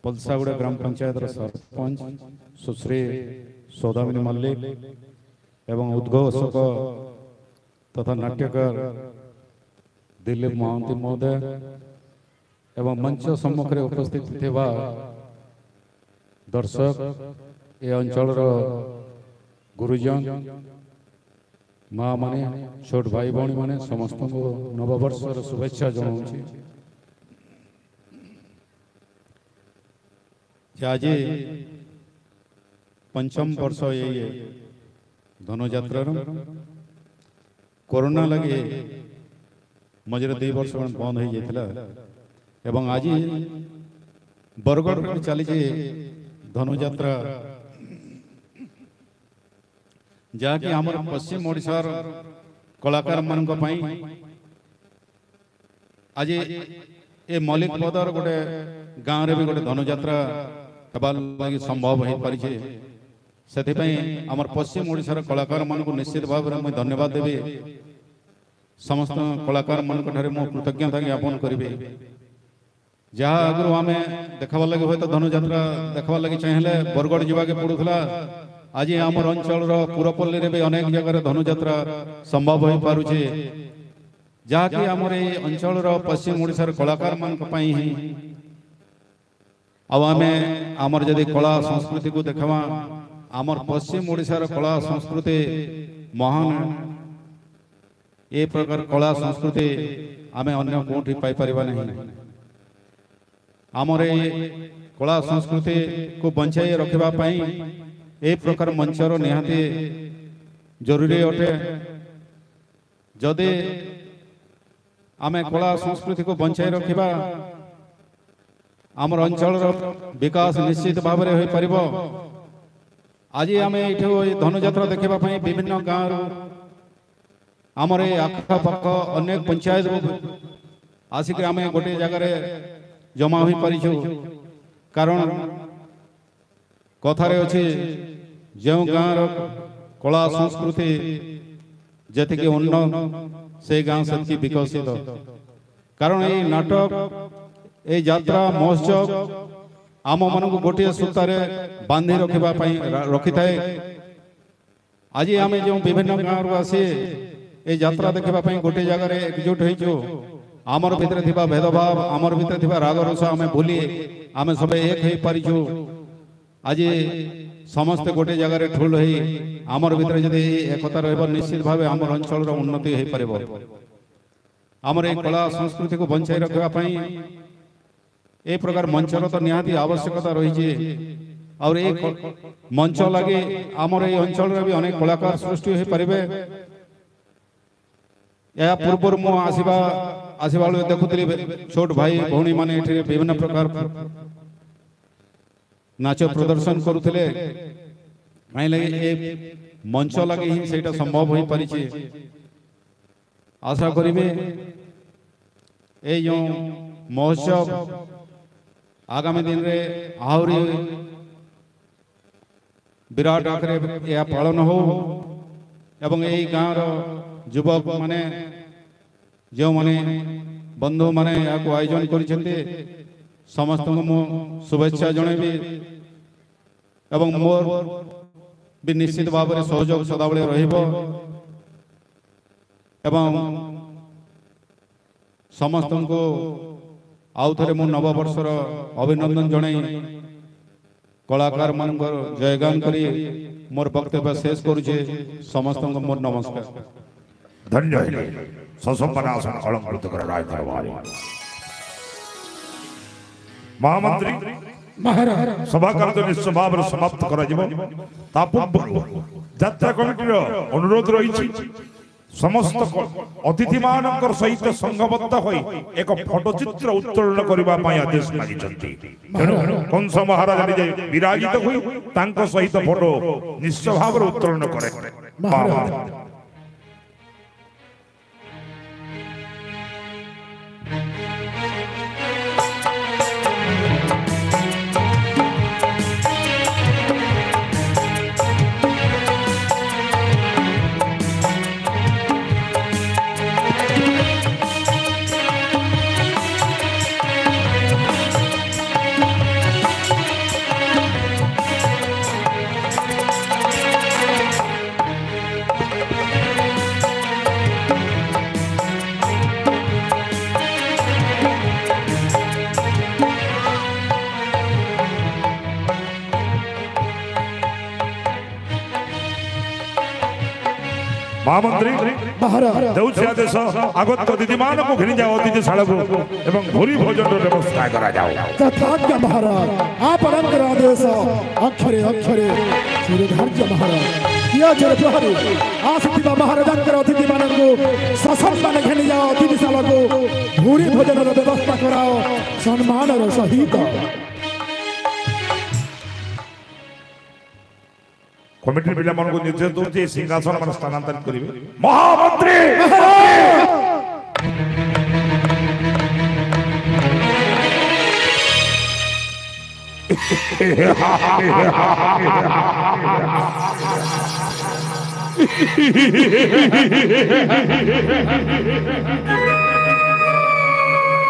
পলসাগুড়া গ্রাম পঞ্চায়েতৰ सरपंच সুশ্রী সোদাবিনী মল্লিক এবং উদ্যোগক তথা নাট্যকার দিলীপ মৌন্তি মোদে এবং মঞ্চৰ সমুখৰে উপস্থিত থকা দৰ্শক এই অঞ্চলৰ গुरुজন माँ मान छोट भाई भाई मान समस्त नववर्ष शुभेच्छा जनाऊ आज पंचम वर्ष ये धनुत्र कोरोना लगे मझे दु वर्ष बंद हो जाता आज बरगढ़ चली धनुत्रा जहाँकि आम पश्चिम ओडार कलाकार मान आज ए मल्लिक पदर गोटे गाँव रे भी गोटे धनुत्रा हबार लगे संभव हो पारे से आम पश्चिम ओडार कलाकार निश्चित भाव मुझे धन्यवाद देवी समस्त कलाकार मानी मुझे कृतज्ञता ज्ञापन करी जहाँ आगु आम देखा लगे हम तो धनुत्रा देखा लगे चाहे बरगढ़ जवाके पड़ूगा आज आम अंचल पुरपल्ली भी अनेक जगह धनु जा संभव हो पारे जामर अंचल पश्चिम ओडार कलाकार आमे आमर जी कला संस्कृति को देखवा आम पश्चिम ओडार कला संस्कृति महान ए प्रकार कला संस्कृति आम अगर कौटी पाईपर नहीं आमर कला संस्कृति को बचाई रखापी এই প্রকার মঞ্চর নিহতি জরুরি অটে যদি আমি কলা সংস্কৃতি বঞ্চাই রাখা আমার অঞ্চলর বিকাশ নিশ্চিত ভাবে হয়ে পাব আজ আমি এইঠু ধনুযাত্রা দেখা বিভিন্ন গাঁর আমার এই আখপাখ অনেক পঞ্চায়েত আসিক আমি গোটে জায়গায় জমা হয়ে পারিছু কারণ কথারে অছে जो गाँव कला संस्कृति जी उन्न से गाँव से विकसित कारण ये नाटक ये यात्रा महोत्सव आम मान गोटे सूतार बांधि रखा रखी था आज आम जो विभिन्न गाँव रू आसी यात्रा देखापी गोटे जगार एकजुट हो आमर भितर भेदभाव आम भितर रागरस आम भूली आम सब एक पार आज ସମସ୍ତେ ଗୋଟିଏ ଜାଗାରେ ଠୁଲ ହୋଇ ଆମର ଭିତରେ ଯଦି ଏକତା ରହିବ ନିଶ୍ଚିତ ଭାବେ ଆମର ଅଞ୍ଚଳର ଉନ୍ନତି ହୋଇପାରିବ ଆମର ଏ କଳା ସଂସ୍କୃତିକୁ ବଞ୍ଚାଇ ରଖିବା ପାଇଁ ଏ ପ୍ରକାର ମଞ୍ଚର ତ ନିହାତି ଆବଶ୍ୟକତା ରହିଛି ଆଉ ଏ ମଞ୍ଚ ଲାଗି ଆମର ଏଇ ଅଞ୍ଚଳରେ ବି ଅନେକ କଳାକାର ସୃଷ୍ଟି ହୋଇପାରିବେ ଏହା ପୂର୍ବରୁ ମୁଁ ଆସିବା ଆସିବା ବେଳେ ଦେଖୁଥିଲି ଛୋଟ ଭାଇ ଭଉଣୀମାନେ ଏଠାରେ ବିଭିନ୍ନ ପ୍ରକାର নাচ অ প্রদর্শন করুtile মাই লাগি এ মঞ্চ লাগি সেইটা সম্ভব হই পরিছে আশা করিবে এইম महोत्सव আগামী দিনরে আৰু বিরাট আকারে ইয়া পালন হয় এবং এই গাঁৱৰ যুৱক মানে যে মানে বন্ধু মানে ইয়াক আয়োজন কৰিছে তে সমস্তক মো শুভেচ্ছা জনাইবি এবং মোর বি নিশ্চিত ভাবে সহযোগ সদাবেলে রহব এবং সমস্ত আউথরে মু নববর্ষর অভিনন্দন জনাই কলাকার মানুষ জয়গান করে মোর বক্তব্য শেষ করছে সমস্ত মোর নমস্কার ধন্য সসম্পন্ন আসন অলঙ্কৃত করে রায় দরবারে মহামন্ত্রী সভাকার্য নিশ্চয় ভাবে সমাপ্ত করা তা পূর্ব যাত্রা কমিটির অনুরোধ রয়েছে সমস্ত অতিথি মানকর সহিত সংঘবদ্ধ হয়ে এক ফটোচিত্র উত্তোলন করা আদেশ মাগিছেন কংস মহারাজ নিজে বিরাজিত হয়ে তা সহিত ফটো নিশ্চয় ভাবে উত্তোলন করে মহামন্ত্রী দেউছিয়াদেশ আগত দিদিমানকু ঘিনি যাও অতিথি শালাকু এবং ভুরি ভোজনর ব্যবস্থা করা যাও তথাজ্ঞা মহারাজ আপনাঙ্কর আদেশ অক্ষরে অক্ষরে চিরধার্য মহারাজ ପିଆଜର ପ୍ରହରୀ ଆସିଥିବା ମହାରାଜାଙ୍କର ଅତିଥିମାନଙ୍କୁ ସସମ୍ମାନ ଘେନି ଯାଅ ଅତିଥିଶାଳକୁ ଭୂରି ଭୋଜନର ବ୍ୟବସ୍ଥା କରାଅ ସମ୍ମାନର ସହିତ কমিটির পিলামানকু নির্দেশ দৌছি এই সিংহাসন মানে স্থানান্তর করিবে মহামন্ত্রী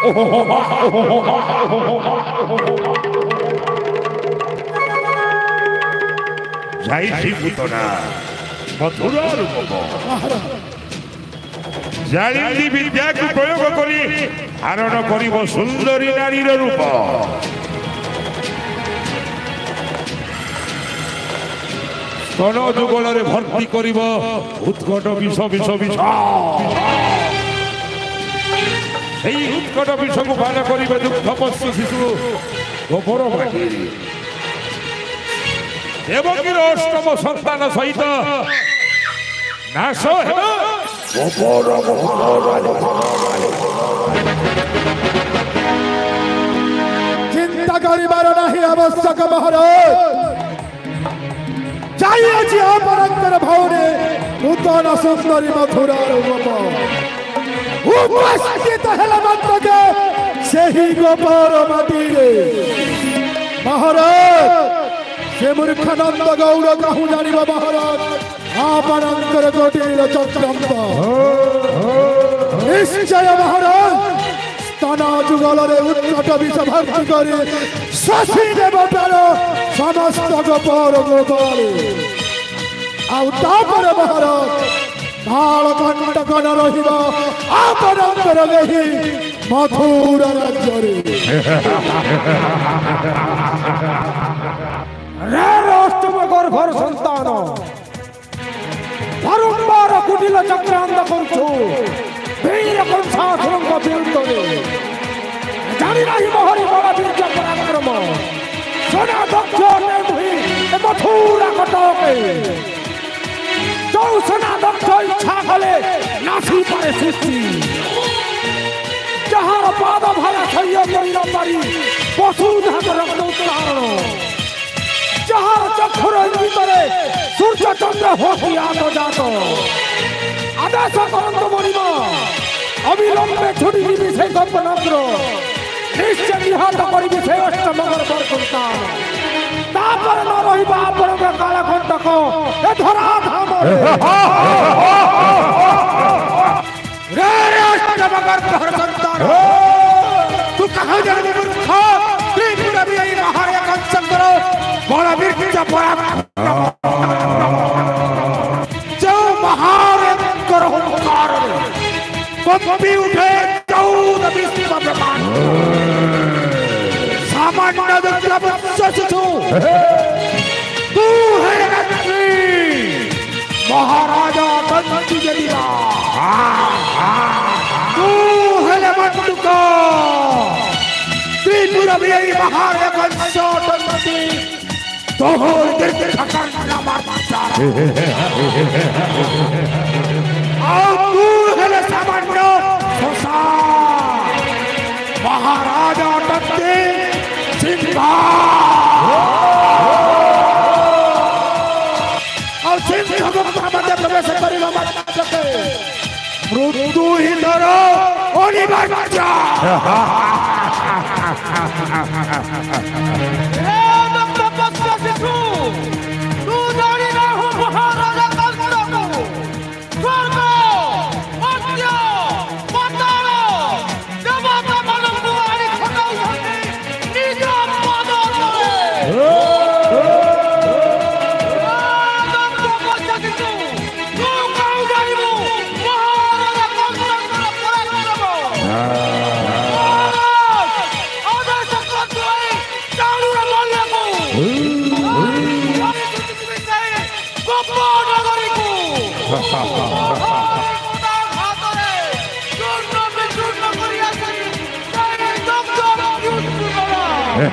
Oh, যাইছি পুতনা মথুরার জানি বিদ্যাকে প্রয়োগ করি ধারণ করিব সুন্দরী নারীর রূপ স্তন যুগলরে ভর্তি করিব উৎকট বিষ বিষ বিষ সেই উৎকট বিষকু পান করিবে দুগ্ধ পশু শিশু গোবর মাটি ଦେବକୀର ଅଷ୍ଟମ ସନ୍ତାନ ସହିତ ନାଶ ହେଲା চিন্তা করিবার নাহি আবশ্যক মহারাজ যাইଅଛି ଆପଣଙ୍କର ଭଉଣୀ ନୂତନ ସୁନ୍ଦରୀ ମଥୁର ଗୋପ ଉପସ୍ଥିତ ହେଲା ମାତ୍ରକେ ସେହି ଗୋପର ମାଟିରେ ମହାରାଜ সে মূর্খানন্দ গৌর কাহু জানিব মহারাজ আপনার জটিল চক্রান্ত নিশ্চয় মহারাজ নানা যুগলরে উৎকট বিষ ভর্তি করে শশী দেবতার সমস্ত গোপর গোপাল ଆଉ ତାପରେ ମହାରାଜ କାଳ କଣ୍ଟକନ ରହିବ ଆପଣଙ୍କର ଏହି ମଥୁର ରାଜ୍ୟରେ ଅଷ୍ଟମ ଗର୍ଭର ସନ୍ତାନ ବାରମ୍ବାର କୁଟିଲ ଚକ୍ରାନ୍ତ କରୁଛୁ ବୀର କଂସାସୁରଙ୍କ ବିରୁଦ୍ଧରେ ଜାଣି ନାହିଁ ମୋହରି ବଳ ବୀର୍ଯ୍ୟ ପରାକ୍ରମ সোনা দক্ষ নেভি মথুরা কটকে চৌসোনা দক্ষ ইচ্ছা হলে নাসি পারে সৃষ্টি যাহার পাদ ভালা সহ্য করি পারি পশু যাহাতে রক্ত উদাহরণ যাহার চক্ষুরের ভিতরে সূর্যচন্দ্র হকিয়া যাত আদেশ করন্ত মরিব অবিলম্বে ছুটি দিবি সেই গোপনগ্র নিশ্চয় নিহত করিবি সেই অষ্টমগর বরকুন্তান তাপরে ন রহিব আপনার কালকন্তক এ ধরা ধাম রে অষ্টমগর বরকুন্তান তু কাহা জানি बलवीर चपरात जो महारत करो कार कंपी उठे चौदह विश्व ब्रह्मांड सामान्य दुर्लभ सचु तू है नत्री महाराजा बंधु जलिया तू है बंधुका त्रिपुर महाराज कंसोटंती तो होल गिर खकर ना मारता आओ तू हेले सामान बड़ो सोसा महाराजा तत्ते सिंधा और सिंधा को मध्य प्रदेश करी मत सके मृत्यु ही धरो अनिवार्य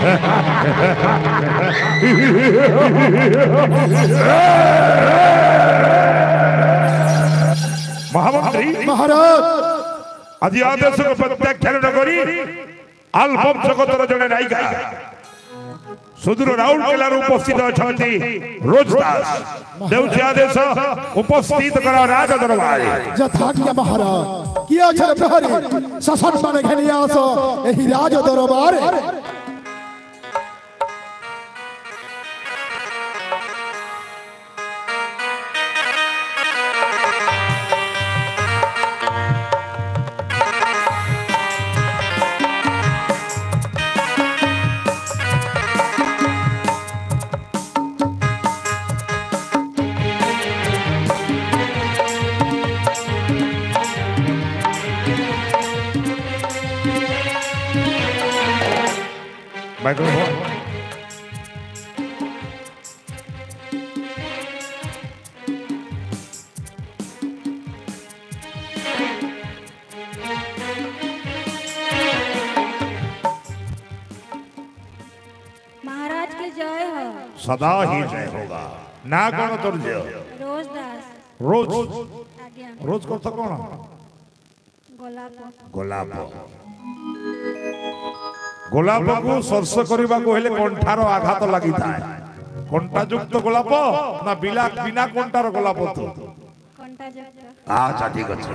মহামন্ত্রী মহারাজ আজ আদেশকে প্রত্যাখ্যান করি আলবম জগতর জনে নায়িকা সুদূর রাউরকেলার উপস্থিত অনেক রোজ দাস দেউছি আদেশ উপস্থিত কর রাজ দরবারে যথাজ্ঞা মহারাজ কি আছে প্রহরী শাসন মানে ঘেনিয়ে আস এই রাজ দরবারে সদা হি জয় হোগা না গণতন্ত্র রোজ দাস রোজ রোজ অর্থ কোণ গোলাপ গোলাপকু স্পর্শ করিবাকু হেলে কণ্ঠার আঘাত কণ্ঠা যুক্ত গোলাপ না বিলা বিনা কণ্ঠার গোলাপ তো আচ্ছা ঠিক আছে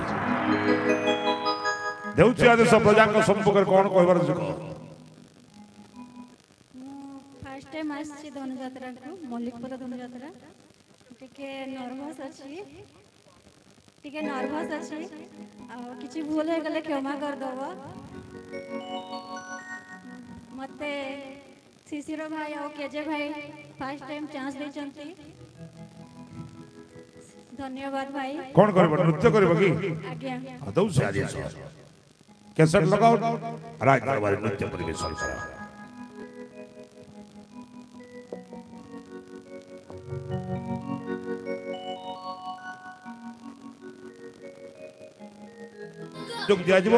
দেউছি আদেশ প্রজাঙ্ক সম্পর্কে কোণ কহবার যোগ্য ফার্স্ট টাইম আসছি ধনুযাত্রাকু মল্লিকপুর ধনুযাত্রা টিকে নর্ভস অছি টিকে নর্ভস অছি আও কিছু ভুল হয়ে গেলে ক্ষমা করে দেব মতে শিশির ভাই আও কেজে ভাই ফার্স্ট টাইম চান্স দিয়েছন্তি ধন্যবাদ ভাই কোন করব নৃত্য করব কি আজ্ঞা আদৌ সারিয়া কেসট লগাও রাজ দরবারে নৃত্য পরিবেশন করা সুযোগ দিয়াযিব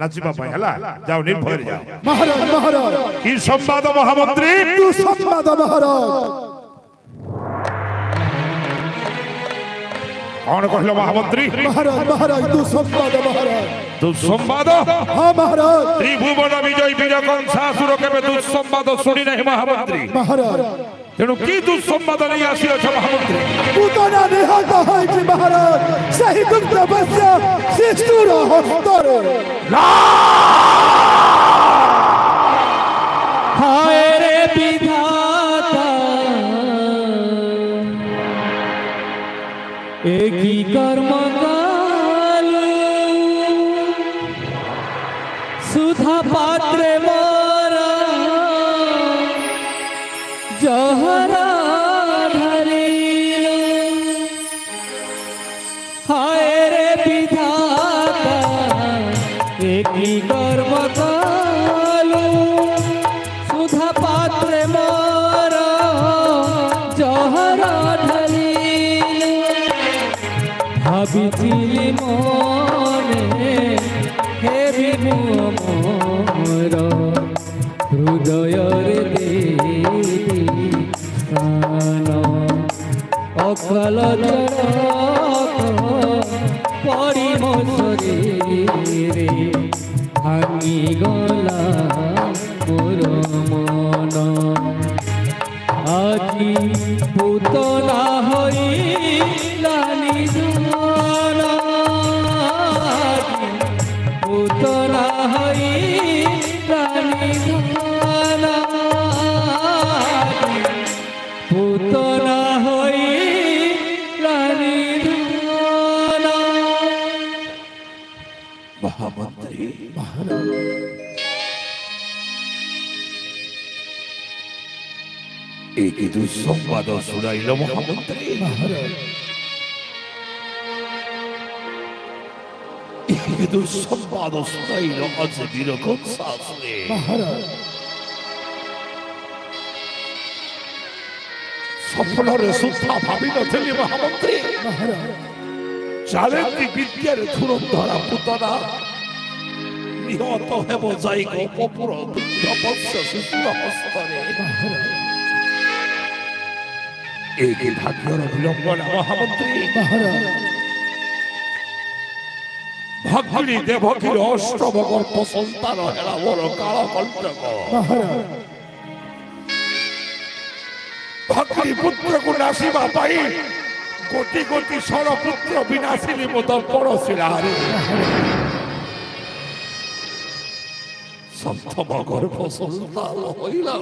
নাচিবা পাই হেলা যাও নির্ভয়ে যাও মহারাজ মহারাজ কি সম্বাদ মহামন্ত্রী তু সম্বাদ মহারাজ কোন কহিল মহামন্ত্রী মহারাজ মহারাজ তু সম্বাদ মহারাজ দুঃসম্বাদ হ্যাঁ মহারাজ ত্রিভুবন বিজয় বীর কংসাসুর কেবে দুঃসম্বাদ শুনি নাহি মহামন্ত্রী মহারাজ ଏଣୁ କି ଦୁଃସମ୍ବାଦ ନେଇ ଆସିଅଛ ମହାମନ୍ତ୍ରୀ ପୂତନା ନିହତ ହୋଇଛି ମହାରାଜ ସେହି ଗୁପ୍ତ ବୈଶ୍ୟ ଶିଶୁର ହସ୍ତରେ কুশল পরিমশরে ভাঙি গলা সুসংবাদ শুনাইল মহামন্ত্রী দুঃসংবাদ শুনাইল আজ দীর্ঘ শাস্ত্রে স্বপ্নরে সুদ্ধা ভাবি নথিলি মহামন্ত্রী চারেন্দ্রী বিদ্যার ধুরন্ধরা পুতনা নিহত ହେବ ଯାଇକ ପପୁର ବୃଦ୍ଧ ବତ୍ସ ଶିଶୁର ହସ୍ତରେ এই যে ভাগ্যর অবিলম্বন মহামন্ত্রী মহারাজ ভগ্নী দেবকীর অষ্টম গর্ভ সন্তান হেলা বড় কালো কল্পক ভগ্নী পুত্রকু নাসিবা পাই গতি গতি সরপুত্র বিনাশিনী মতো পড়শিলা সপ্তম গর্ভ সন্তান হইলা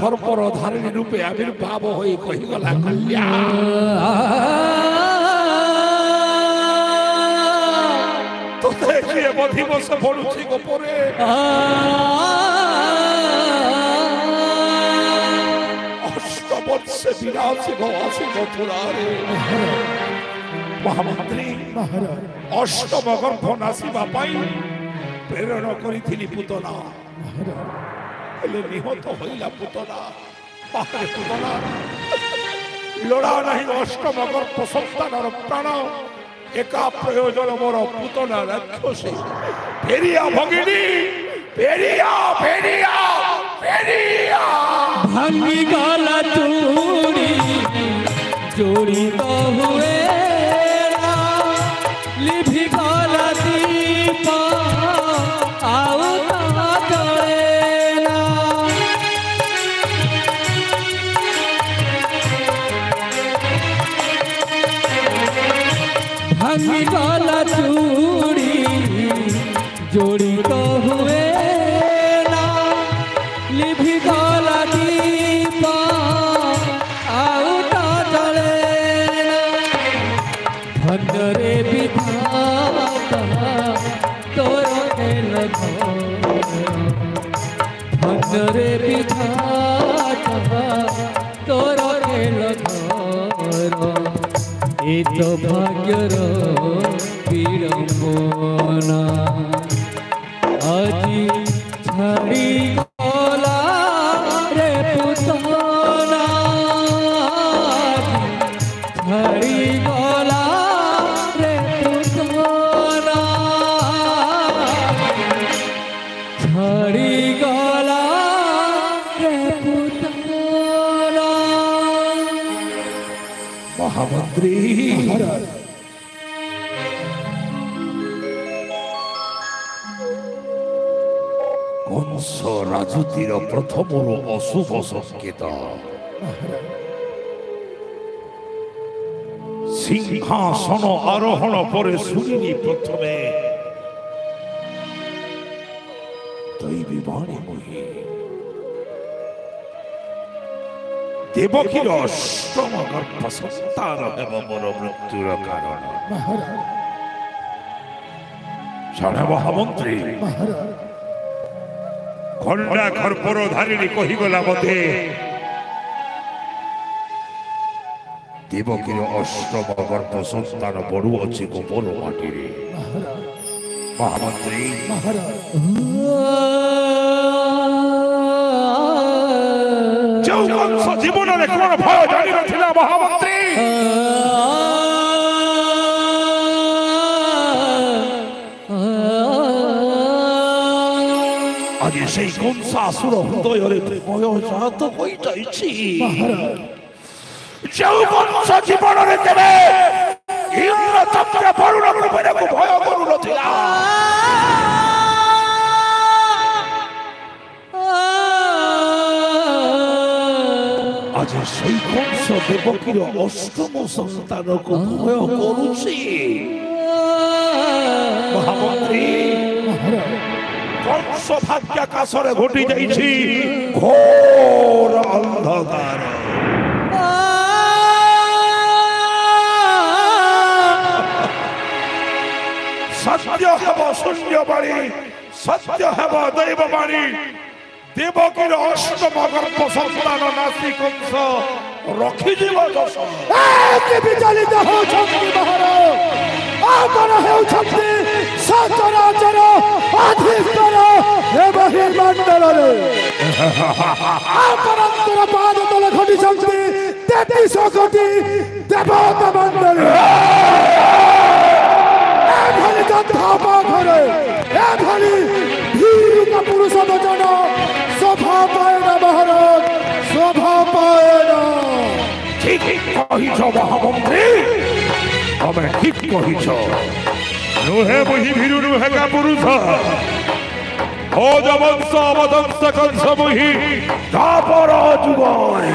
খর্পর ধারণী রূপে আবির্ভাব হয়ে কহিগলা কল্যাণ তোতে কি বধিবস পড়ুছি গোপরে আ অষ্টম গর্ভ নাসিবা পাই প্রেরণ করিলি পুতনা ହେଲେ ନିହତ ହୋଇଲା ପୁତନା ବାହାରେ ପୁତନା ଲୋଡ଼ା ନାହିଁ ଅଷ୍ଟମ ଗର୍ଭ ସନ୍ତାନର ପ୍ରାଣ ଏକା ପ୍ରୟୋଜନ ମୋର ପୁତନା ରାକ୍ଷସୀ ଫେରିଆ ଭଗିନୀ ভাঙ্গি গলা চুরি চুরি তো হুয়ে লিভি গলা দীপ আউ ভাঙ্গি গলা तो भाग्य रो पीड़म ব্রীহর কংস রাজুতির প্রথম অশুভ সংকেত সিংহাসন আরোহণ পরে শুনিনি প্রথমে দেবকীর অষ্টম গর্ভ সন্তান হেব মোর মৃত্যুর কারণ জনে মহামন্ত্রী খণ্ডা খর্পর ধারিণী কহিগলা মতে দেবকীর অষ্টম গর্ভ সন্তান বড় অছি গোপন মাটিরে মহামন্ত্রী মহারাজ জীবনের কোন ভয় জানি না ছিল মহামন্ত্রী আগে সেই কোন শাশুর হৃদয় ভয় সাহায্য হয়ে যাইছি যেউ বংশ জীবনের দেবে ইন্দ্র চক্র বরুণ রূপে ভয় ସେଇ କଂସ ଦେବକୀର ଅଷ୍ଟମ ସନ୍ତାନକୁ ଭୟ କରୁଛି ମହାମନ୍ତ୍ରୀ କଂସ ଭାଗ୍ୟାକାଶରେ ଘଟି ଯାଇଛି ଘୋର ଅନ୍ଧକାର ସତ୍ୟ ହେବ ଶୂନ୍ୟବାଣୀ ସତ୍ୟ ହେବ ଦୈବବାଣୀ দেবকীর অষ্টম গর্ভ সন্তান নাসি কংস রখিযিব দশ বিচলিত হচ্ছেন মহারাজ ଆପଣ ହେଉଛନ୍ତି ସଚରାଚର ଅଧିକାର ଏ ବହିର୍ମଣ୍ଡଳରେ ଆପଣଙ୍କର ପାଦ ତଳେ ଖଟିଛନ୍ତି ତେତିଶ କୋଟି ଦେବତା ମଣ୍ଡଳୀ ଏଭଳି ଯନ୍ତ୍ର ପାଖରେ ଏଭଳି ଭୀରୁକ ପୁରୁଷ ଭଜନ পায় না মহারাজ শোভা পায় না ঠিক কহিছ মহামন্ত্রী তবে ঠিক কহিছ নুহে বহি ভীরু নুহে কা পুরুষ ভোজ বংশ অবদংশ কংস বহি তাপর যুবয়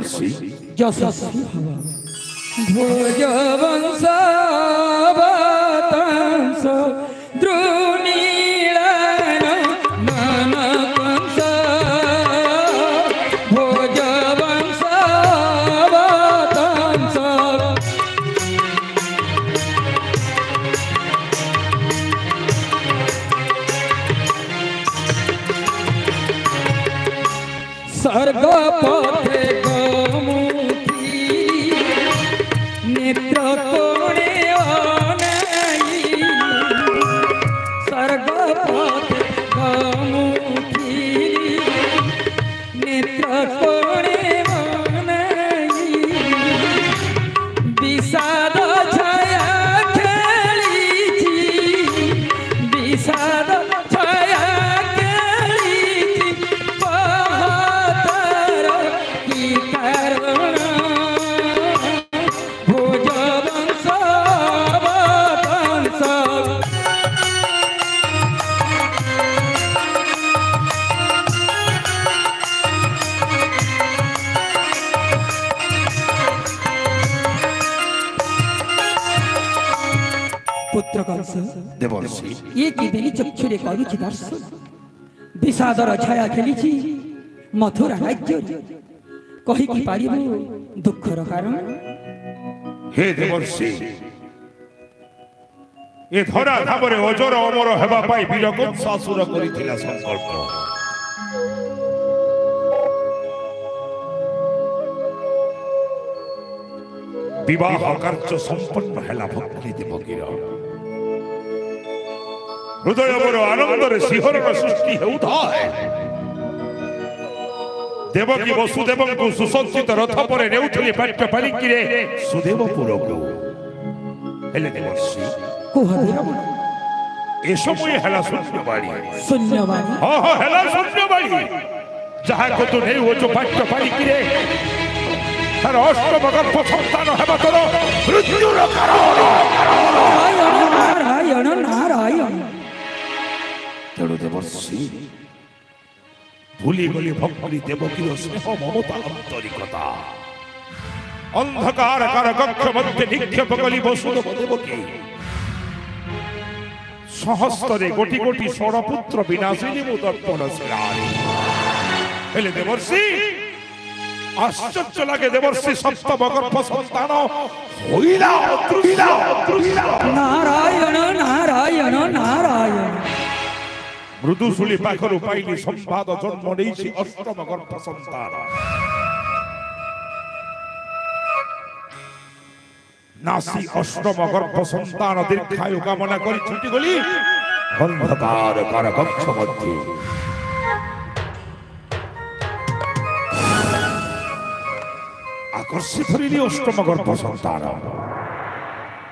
Yo sí. Yo sí. পাইছি দর্শন বিষাদর ছায়া খেলিছি মথুর রাজ্য কহিকি পারিব দুঃখর কারণ হে দেবর্ষি এ ধরা ধাবরে অজর অমর হেবা পাই বিরক শাশুর করিছিল সংকল্প বিবাহ কার্য সম্পন্ন হেলা ভক্তি দেবগীরা ହୃଦୟ ମୋର ଆନନ୍ଦରେ ଶିହରଣ ସୃଷ୍ଟି ହେଉଥାଏ ଦେବକୀ ବସୁଦେବଙ୍କୁ ସୁସଜ୍ଜିତ ରଥ ପରେ ନେଉଥିଲେ ପାଠ୍ୟ ପାଲିକିରେ ସୁଦେବପୁରକୁ ହେଲେ ଦେବର୍ଷି ଏସବୁ ହେଲା ଶୂନ୍ୟବାଣୀ ଶୂନ୍ୟବାଣୀ ହଁ ହଁ ହେଲା ଶୂନ୍ୟବାଣୀ ଯାହାକୁ ତୁ ନେଉଅଛୁ ପାଠ୍ୟ ପାଲିକିରେ তার অষ্টম গর্ভ সন্তান হব তোর মৃত্যুর কারণ ତେଣୁ ভুলি ভুলিগলি ভক্তি দেবকীয় স্নেহ মমতা আন্তরিকতা অন্ধকার কার কক্ষ মধ্যে নিক্ষেপ কলি বসুদেব দেবকী সহস্তরে কোটি কোটি সরপুত্র বিনাশিনী মু দর্পণ ହେଲେ ଦେବର୍ଷି ଆଶ୍ଚର୍ଯ୍ୟ ଲାଗେ ଦେବର୍ଷି ସପ୍ତମ ଗର୍ଭ ସନ୍ତାନ ହୋଇଲା ନାରାୟଣ ନାରାୟଣ ନାରାୟଣ મૃદુસુલી પાખરુ પાઈલી સંભાદ জন্ম નેઈછી অষ্টম গর্ভ সন্তান নাসি অষ্টম গর্ভ সন্তান দীর্ঘায়ু কামনা করি ছুটি গলি অন্ধকার কারাকক্ষ মধ্যে আকর্ষিত অষ্টম গর্ভ সন্তান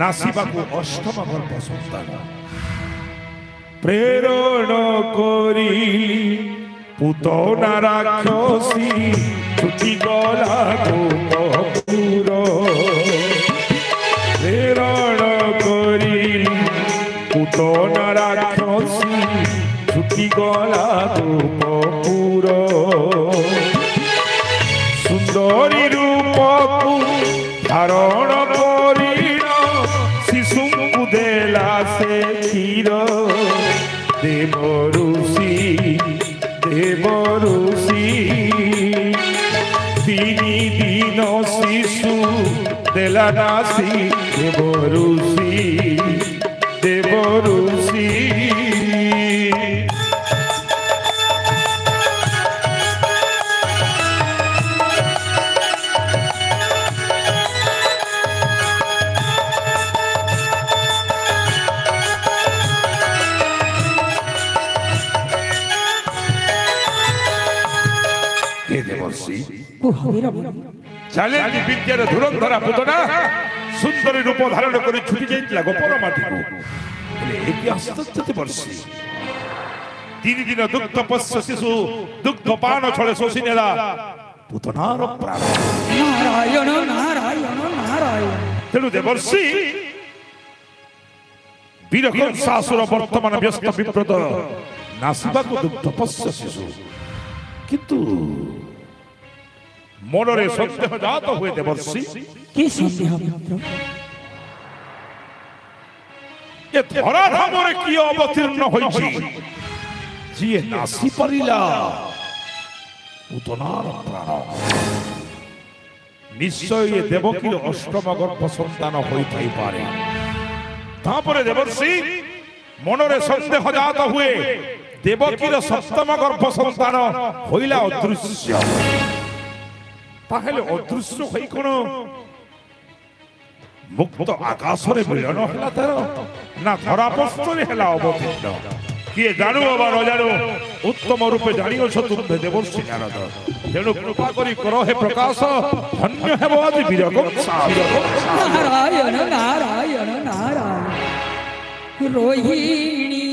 নাসিবাকু অষ্টম গর্ভ সন্তান প্রেরণ করি পুতনা রাক্ষসী ছুটি গলা কপুর প্রেরণ করি পুতনা রাক্ষসী ছুটি গলা কপুর de la nazi de Borusi, de de Oh, mira, mira. Challenge ବିଦ୍ୟାର ଧୁରନ୍ଧରା ପୁତଣା ସୁନ୍ଦରୀ ରୂପ ଧାରଣ କରି ଛୁଟି ଯାଇଥିଲା ଗୋପର ମାଟିକୁ ହେଲେ ଏଠି ଆଶ୍ଚର୍ଯ୍ୟ ବର୍ଷୀ ତିନି ଦିନ ଦୁଗ୍ଧ ପୋଷ୍ୟ ଶିଶୁ ଦୁଗ୍ଧ ପାନ ଛଳେ ଶୋଷି ନେଲା ପୁତଣାର ପ୍ରାଣ ନାରାୟଣ ନାରାୟଣ ନାରାୟଣ ତେଣୁ ଦେବର୍ଷୀ বীরকম শাশুর বর্তমান ব্যস্ত বিব্রত নাসিবাকু দুগ্ধ পশ্য শিশু কিন্তু মনরে সন্দেহ জাত হয়ে বলছি কি সন্দেহ মিত্র এ ধরা ধামরে কি অবতীর্ণ হইছি যিয়ে নাসি পারিলা পুতনার প্রাণ নিশ্চয় এ দেবকীর অষ্টম গর্ভ সন্তান হইতেই পারে তারপরে দেবর্ষি মনরে সন্দেহ জাত হয়ে দেবকীর সপ্তম গর্ভ সন্তান হইলা অদৃশ্য তাহলে অদৃশ্য হই কোন মুক্ত আকাশরে মিলন হেলা তার না ধরাপস্থরে হেলা অবতীর্ণ কিয়ে জানু আবার রজানু উত্তম রূপে জানিয়েছ তুমি দেবর্ষি নারদ তেণু কৃপা করি কর হে প্রকাশ ধন্য হেব আজ বীরক নারায়ণ নারায়ণ নারায়ণ রোহিণী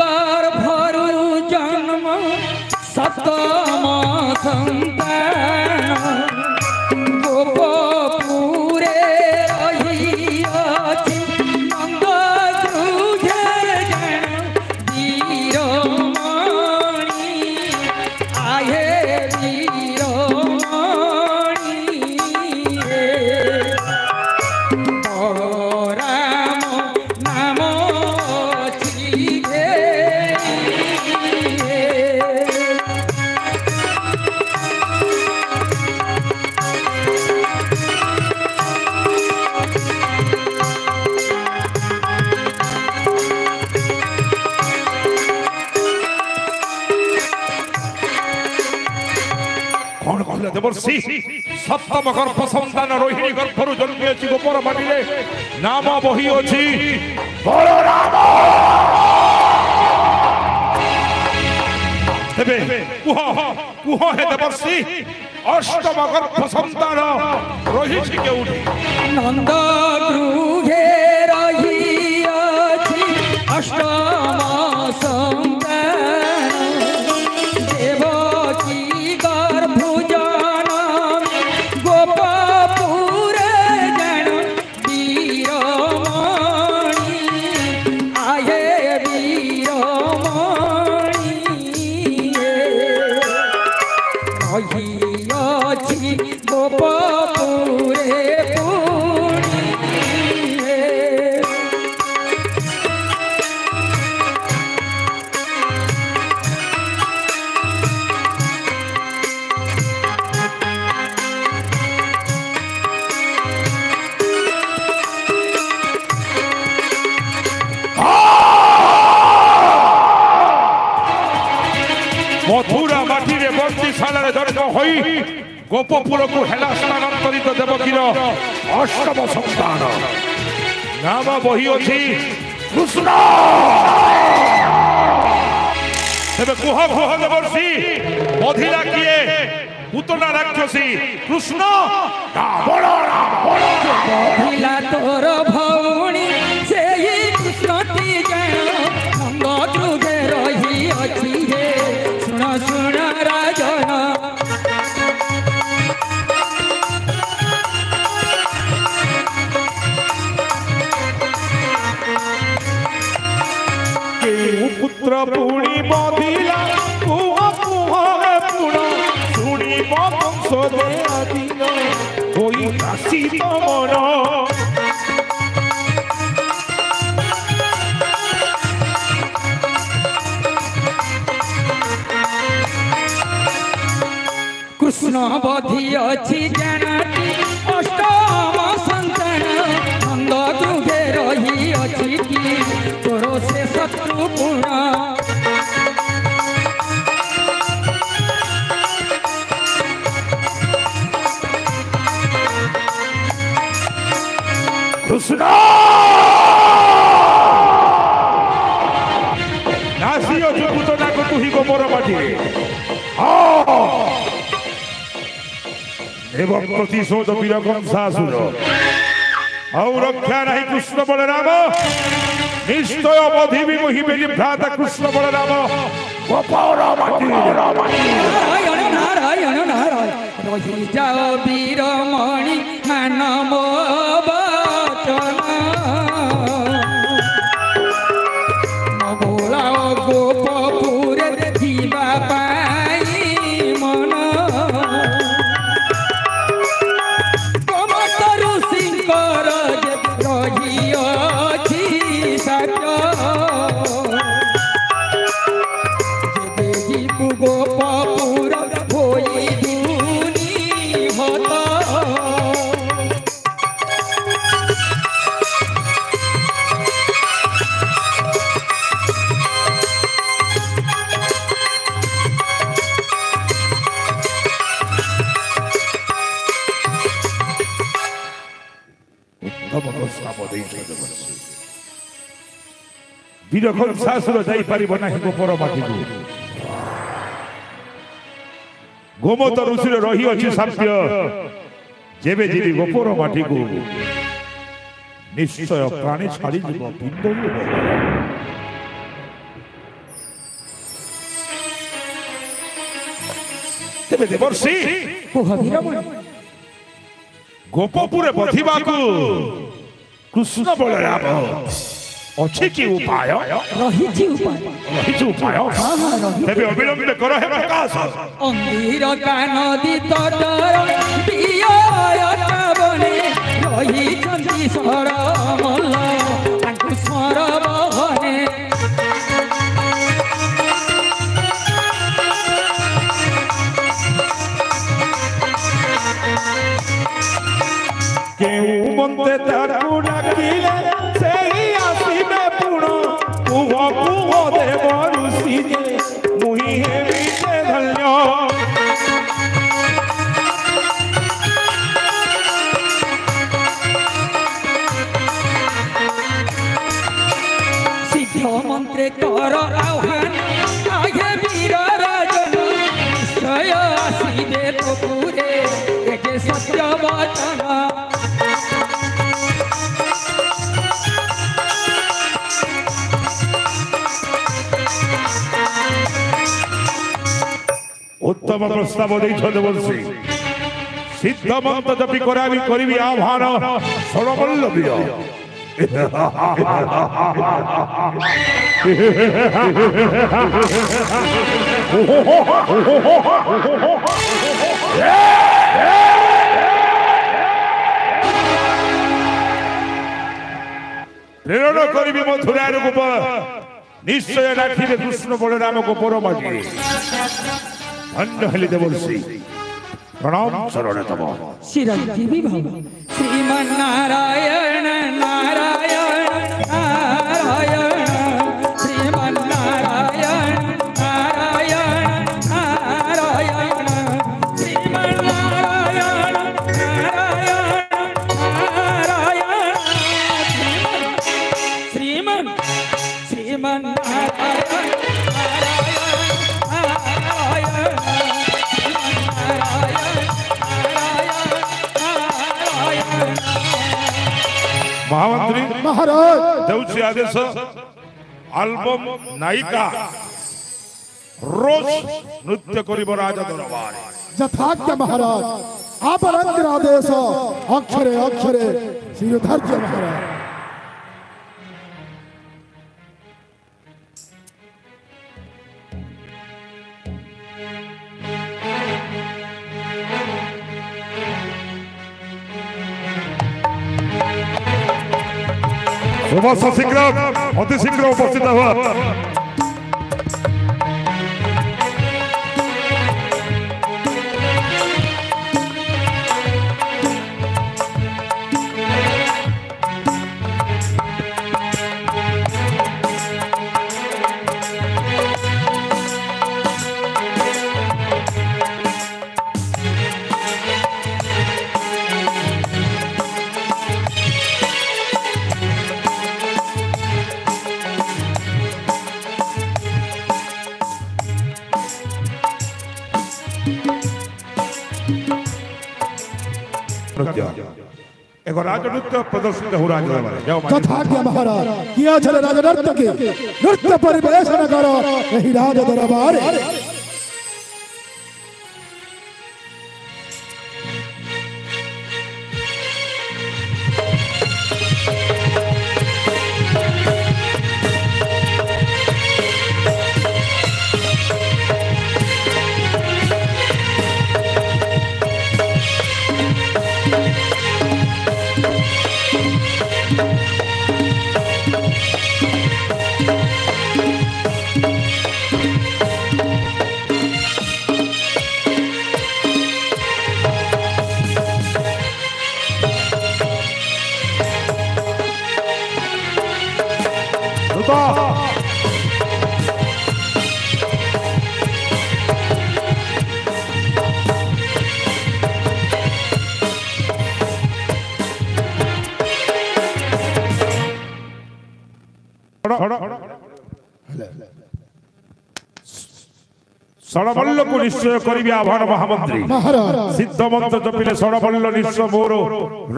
গর্ভরু জন্ম সতম সন্তান ଦେବର୍ଷି ସପ୍ତମ ଗର୍ଭ ସନ୍ତାନ ରୋହିଣୀ ଗର୍ଭରୁ ଜନ୍ମି ଅଛି ଗୋପର ମାଟିରେ ନାମ ବହି ଅଛି ବଳରାମ ତେବେ କୁହ କୁହ ହେ ଦେବର୍ଷି ଅଷ୍ଟମ ଗର୍ଭ ସନ୍ତାନ ରହିଛି କେଉଁଠି ନନ୍ଦ ବହି ଅଛି କୃଷ୍ଣ ତେବେ କୁହ କୁହ ଦେବର୍ଷି ବଧିଲା କିଏ ପୁତନା ରାକ୍ଷସୀ କୃଷ୍ଣ তোমরো কৃষ্ণ বধি অছি জানাটি অষ্টম সন্তান খন্দ যুগে রহি অছি কি তোর সে শত্রু পুরা କୃଷ୍ଣ ଆସିଅଛୁ କୂତନାକ ତୁହି ଗୋମର ମାଟିରେ ଏବଂ ପ୍ରତିଶୋଧ ବୀର କଂସାସୁର ଆଉ ରକ୍ଷା ନାହିଁ କୃଷ୍ଣ ବଳରାମ ନିଶ୍ଚୟ ବଧିବି ମୁହିଁ ବୋଲି ଭ୍ରାତା କୃଷ୍ଣ ବଳରାମ ଗୋପାଳ ମାଟି রহিল যাও বীরমণি মানব যখন ଶାଶୁର ଯାଇପାରିବ ନାହିଁ ଗୋପର ପାଟିକୁ ଗୋମତ ଋଷିରେ ରହିଅଛି ସାପ୍ୟ ଯେବେ ଯିବି ଗୋପର ମାଟିକୁ ନିଶ୍ଚୟ ପ୍ରାଣୀ ଛାଡ଼ିଯିବ ପିଣ୍ଡ ତେବେ ଦେବର୍ଷି ଗୋପପୁରେ ବଧିବାକୁ କୃଷ୍ଣ ବଳରାମ ଅଛି କି ଉପାୟ ରହିଛି ଉପାୟ ରହିଛି ଉପାୟ ଏବେ ଅବିଳମ୍ବେ କର ହେ ପ୍ରକାଶ ଅଙ୍ଗୀର କାନ ଦିତର ରହିଛନ୍ତି ସରମ উত্তম প্রস্তাব দিয়েছেন বলছি সিদ্ধমন্ত জপি করে আমি করিবি আহ্বান সরবল্ল বিয় Yeah! প্রেরণ করিবি মথুরার গোপ নিশ্চয় রাখিবে কৃষ্ণ বলরাম গোপর মাঝে ধন্য হেলিতে বলছি প্রণাম শরণে তব শ্রী রাজীবী ভব শ্রীমান নারায়ণ নারায়ণ ମହାରାଜ ଦେଉଛି ଆଦେଶ ଆଲବମ ନାୟିକା ରୋଜ ନୃତ୍ୟ କରିବ ରାଜା ଦରବାର ଯଥାର୍ଥ ମହାରାଜ ଆପଣଙ୍କର ଆଦେଶ ଅକ୍ଷରେ ଅକ୍ଷରେ ଶିରଧାର୍ଯ୍ୟ ମହାରାଜ सुभाष सिंग्राम अति सिंग्राम उपस्थित हुआ नृत्य एगो नृत्य प्रदर्शित हो राज कथा के महाराज किया छले राज नृत्य के नृत्य परिवेशन करो यही राज दरबार ମୂଳକୁ ନିଶ୍ଚୟ କରିବି ଆହ୍ୱାନ ମହାମନ୍ତ୍ରୀ ସିଦ୍ଧ ମନ୍ତ୍ର ଜପିଲେ ଷଡ଼ବଲ୍ଲ ନିଶ୍ଚୟ ମୋର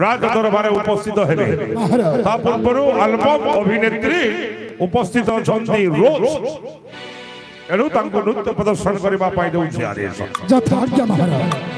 ରାଜ ଦରବାରେ ଉପସ୍ଥିତ ହେବେ ତା ପୂର୍ବରୁ ଆଲବମ୍ ଅଭିନେତ୍ରୀ ଉପସ୍ଥିତ ଅଛନ୍ତି ରୋଜ ଏଣୁ ତାଙ୍କୁ ନୃତ୍ୟ ପ୍ରଦର୍ଶନ କରିବା ପାଇଁ ଦେଉଛି ଆଦେଶ ଯଥା ଆଜ୍ଞା ମହାରାଜ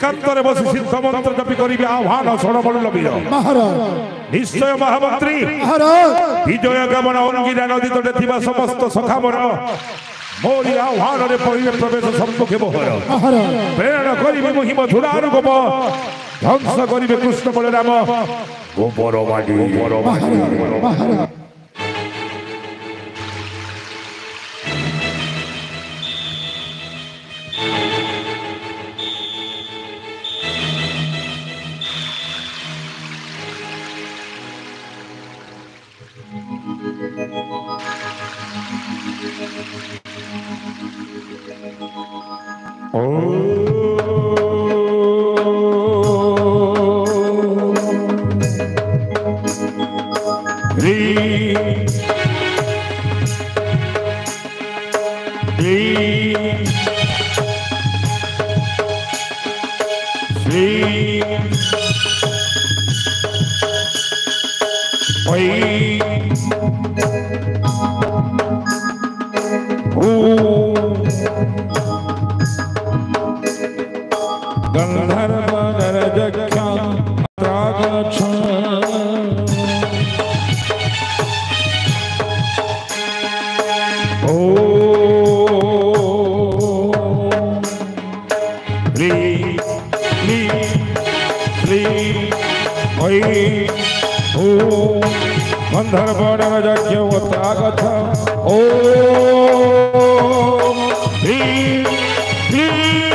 একান্তরে বসে সিদ্ধ মন্ত্র জপি করিবে আহ্বান ষড়বল্ল বীর নিশ্চয় মহামন্ত্রী বিজয় গমন অঙ্গিরা নদী তটে থাকা সমস্ত সখামর মোরি আহ্বানরে পড়িলে প্রবেশ সম্মুখে মোহর প্রেরণ করিবে মহিম ধুরার গোপ ধ্বংস করিবে কৃষ্ণ বলরাম গোবর মাটি গোবর মাটি गन्धर्वणरजज्ञवतागथ ॐ ह्रीं ह्रीं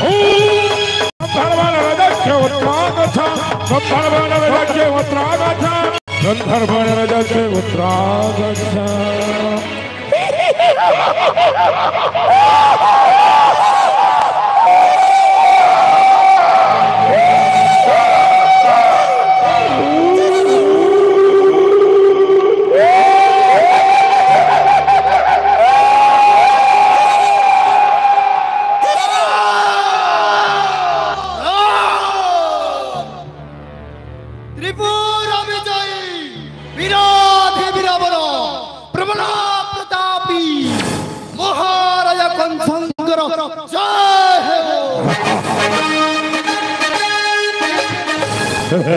ह्रीं गन्धर्वणरजज्ञवत्रागथ गन्धर्वणरजज्ञवत्रागथ गन्धर्वणरजज्ञवत्रागथ Ha ha ha ha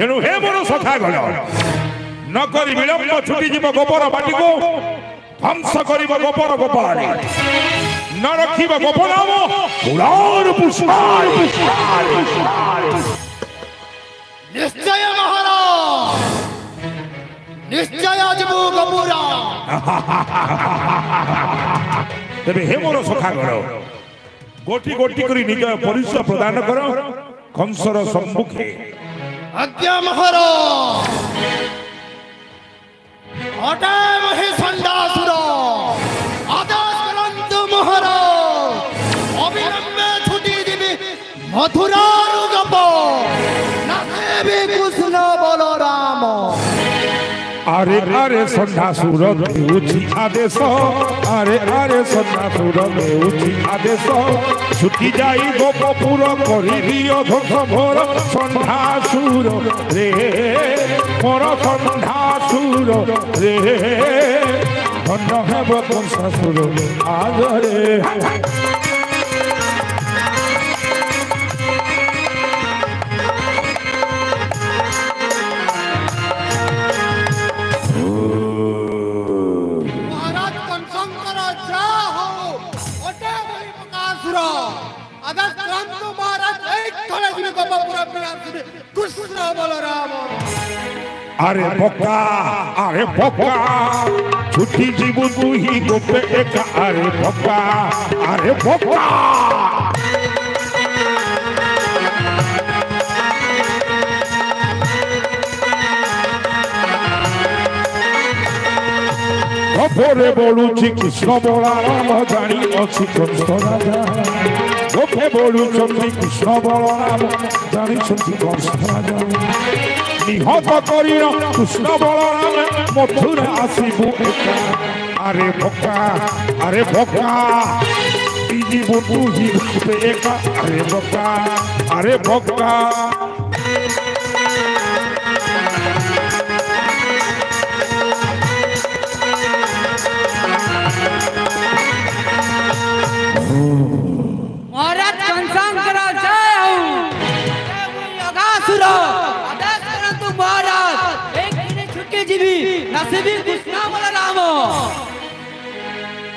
তেণু হে মোর সখা গল নকরি বিলম্ব ছুটি যাব গোবর বাটিকু ধ্বংস করিব গোপর গোপালে ন রখিব গোপনাম পুরার পুষ্পার পুষ্পার নিশ্চয় মহারাজ নিশ্চয় আজব গোপুরা তবে হে মোর সখা গল গোটি গোটি করে নিজ পরিচয় প্রদান কর কংসর সম্মুখে अज्ञा महरो अटय महे संडासुर आदेश करंतु महरो অবিলম্বে ছুটি দিবি আরে আরে সন্ধ্যা সুর দেউছি আদেশ আরে আরে সন্ধ্যা সুর দেউছি আদেশ ছুটি যাই গোপুর করি দিও ধ্বংস ভোর সন্ধ্যা সুর রে মোর সন্ধ্যা সুর রে ধন্য হেব শাশুর আদরে কৃষ্ণ বলরাম আরে পকা আরে পকা ছুটি জীবন তুই গোপে একা আরে পকা আরে পকা অপরে বলুছি কৃষ্ণ বলারাম জানি অছি কৃষ্ণ রাজা মুখে বলুচন্তি কৃষ্ণ বলরাম জানিছন্তি কৃষ্ণ নিহত করিল কৃষ্ণ বলরাম মথুরা আসিবু একা আরে ভকা আরে ভকা জীবন তুহি একা আরে ভকা আরে ভকা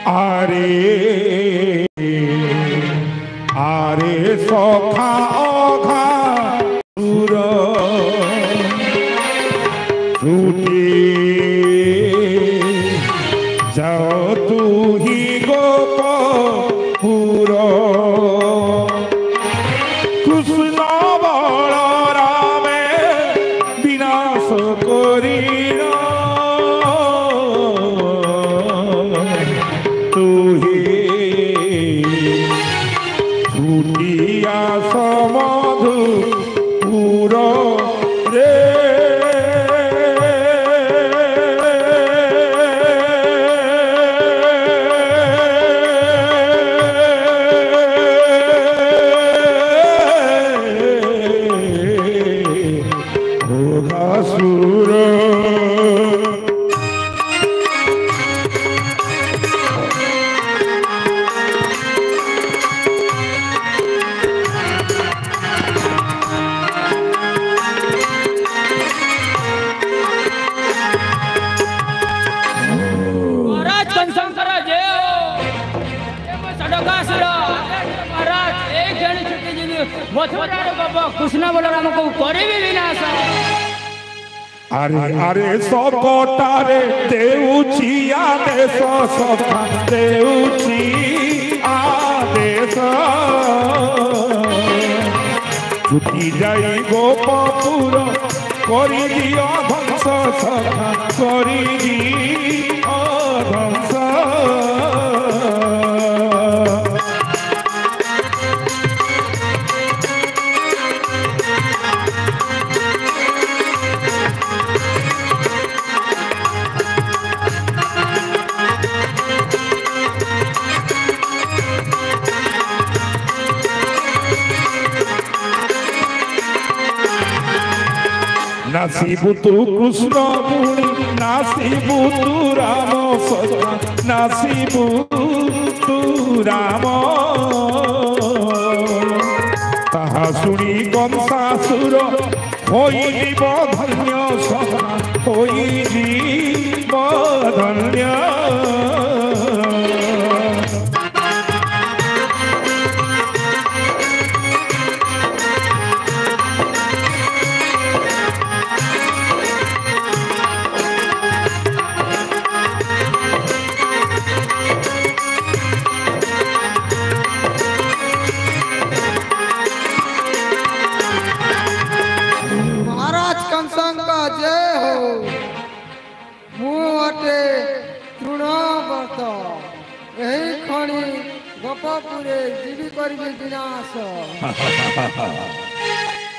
are আরে সকটারে দেউচি আদেশ সকা দেউচি আদেশ ছুটি যাইব পুর করি দিও ধ্বংস সখা করি দিও ধ্বংস নাসি কৃষ্ণ গুণী নাসিবুতু পুতু রাম নাসি পুতু রাম তাহা শুনি কংসাসুর হইলি বধ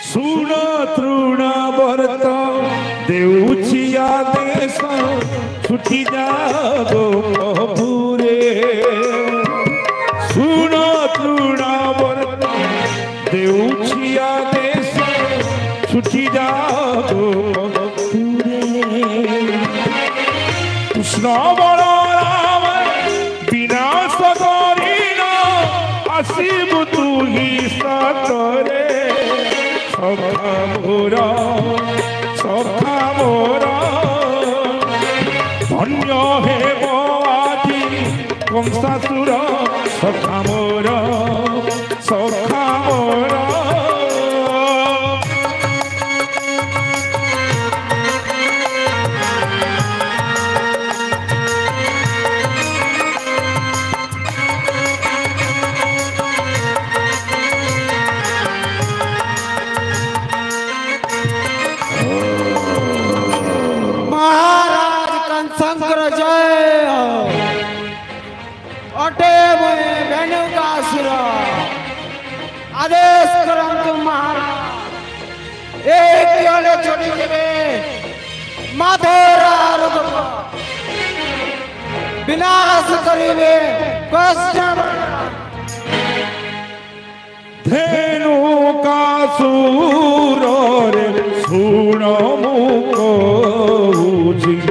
સુનો તૃણા ભરતો દેઉછિયા દેશ છૂટી જાગો પૂરે સુનો તૃણા ભરતો દેઉછિયા વિનાશ કરીને કષ્ટ ધેનુ કાસુરો રે સુણો મુકો જી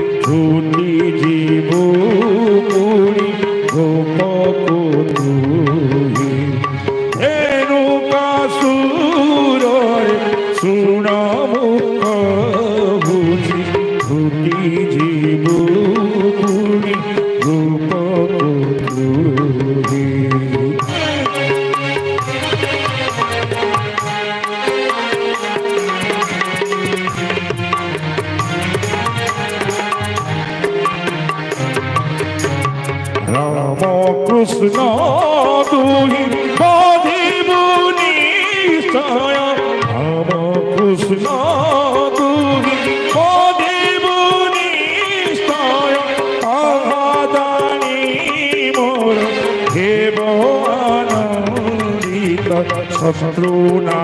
Through Sadruna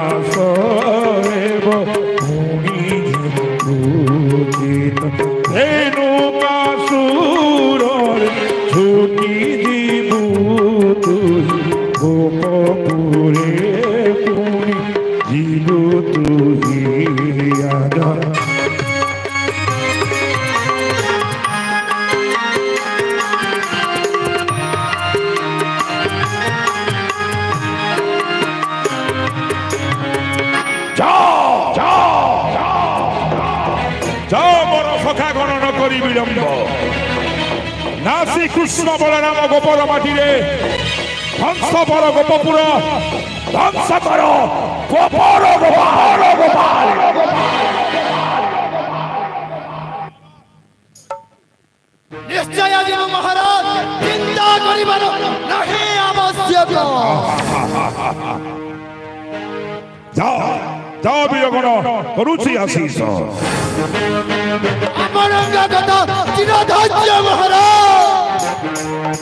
Krishna Balarama Gopala Matire Dansa Bala Gopapura Dansa Karo Gopala Gopala Gopala ନିଶ୍ଚୟ ଯିବ ମହାରାଜ ଚିନ୍ତା କରିବାର ନାହିଁ ଆବଶ୍ୟକ ଯାଅ ଯାଅ ବିୟୋଗଣ କରୁଛି ଆଶିଷ ଆପଣଙ୍କ କଥା ଚିର ଧୈର୍ଯ୍ୟ ମହାରାଜ Ha ha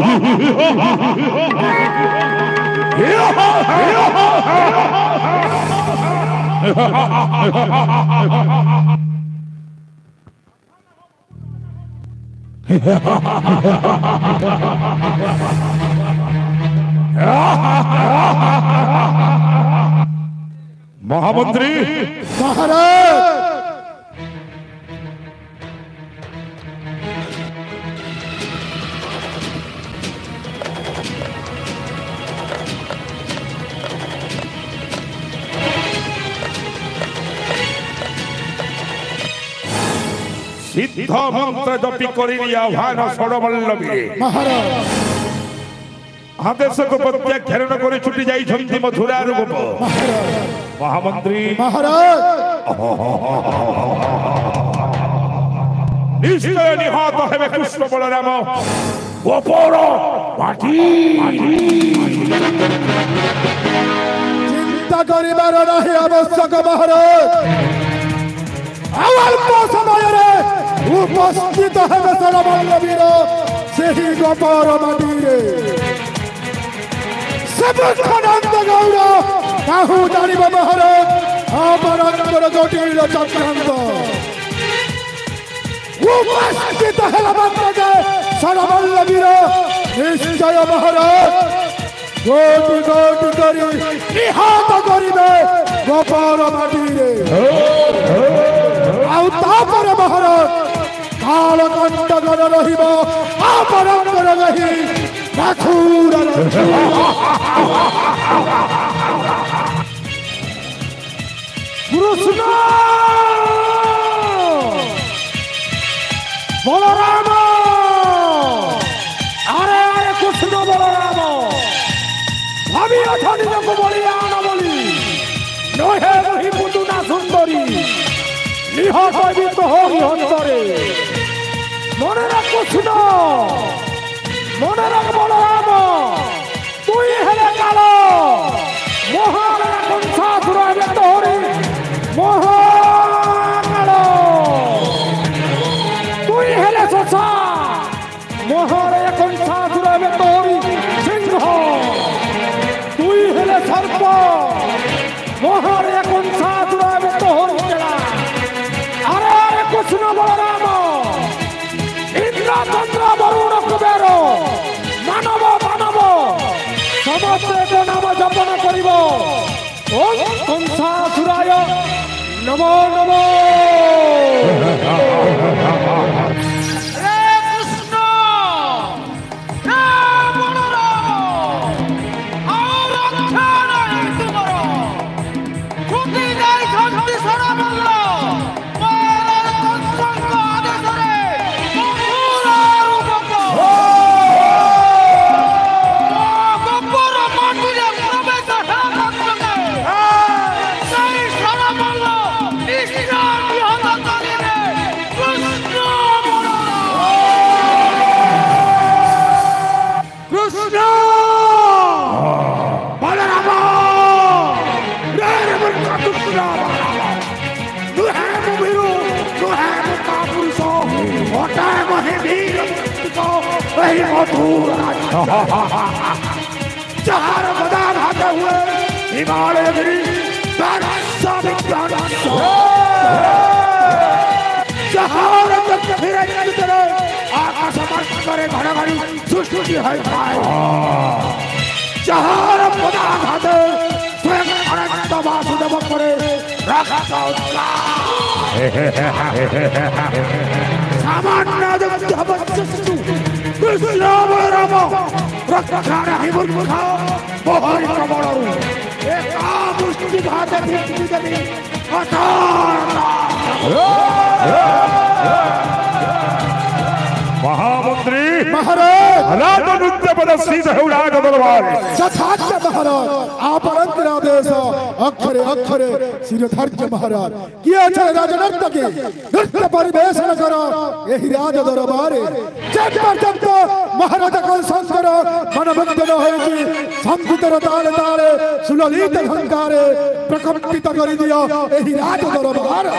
ha ha ha ha! महामंत्री महाराज সিদ্ধ মন্ত্র জপি করিনি আহ্বান ষড়বল্লভী আদেশ গোপত্যা ঘেরণ করে ছুটি যাইছন্তি মথুরার গোপ মহামন্ত্রী মহারাজ নিশ্চয় নিহত হেবে কৃষ্ণ বলরাম গোপর মাটি চিন্তা করিবার নাহি আবশ্যক মহারাজ অল্প সময়ের উপস্থিত হবে সরবল্লবীর ସେହି ଗୋବର ମାଟିରେ ସେବଖାନନ୍ଦ ଗୌର କାହୁ ଜାଣିବ ମହର ଅପରଙ୍କର ଜଟିଳ ଚକ୍ରାନ୍ତ ଉପସ୍ଥିତ ହେଲା ମାତ୍ରକେ ସରବଲ୍ଲବୀର ନିଶ୍ଚୟ ମହର ଗୋଟି ଗୋଟି କରି ନିହତ କରିବେ ଗୋବର ମାଟିରେ ଆଉ ତାପରେ ମହାରାଜ ঝাড়খণ্ড গণ রহিব আপনার রহি রাখুর কৃষ্ণ বলরাম আরে আরে কৃষ্ণ বলরাম ভাবিয়াছ নিজকে বলিয়ান বলি নহে নহি পুতুনা সুন্দরী নিহত বিত হরি অন্তরে প্রশ্ন মনে রাখবে come on মধুর যাহার বদান হাতে হুয়ে হিমালয় গিরি যাহার ফিরে ভিতরে আকাশ করে ঘন ঘন সৃষ্টি হয়ে যায় যাহার প্রধান হাতে স্বয়ং অনন্ত বাসুদেব করে রাখা सामान्यस्तु कृष्णाम राम रक्षाण हि मूर्ख मोहरि प्रबलरु एका मुष्टि घाते भित्ति देवी अतार महामंत्री महाराज अनुज्ञ पद सीध है उड़ाग दरबार सथाच्य महाराज आप अंतर आदेश अक्षरे अक्षरे सिरधर्च महाराज किया छे राज नर्त के नर्त परिवेश न यही राज दरबार जंतर जंतर तो महाराज को संस्कर मन भक्त न हो कि संकुतर ताल ताल सुललित हंकार प्रकंपित कर दिया यही राज दरबार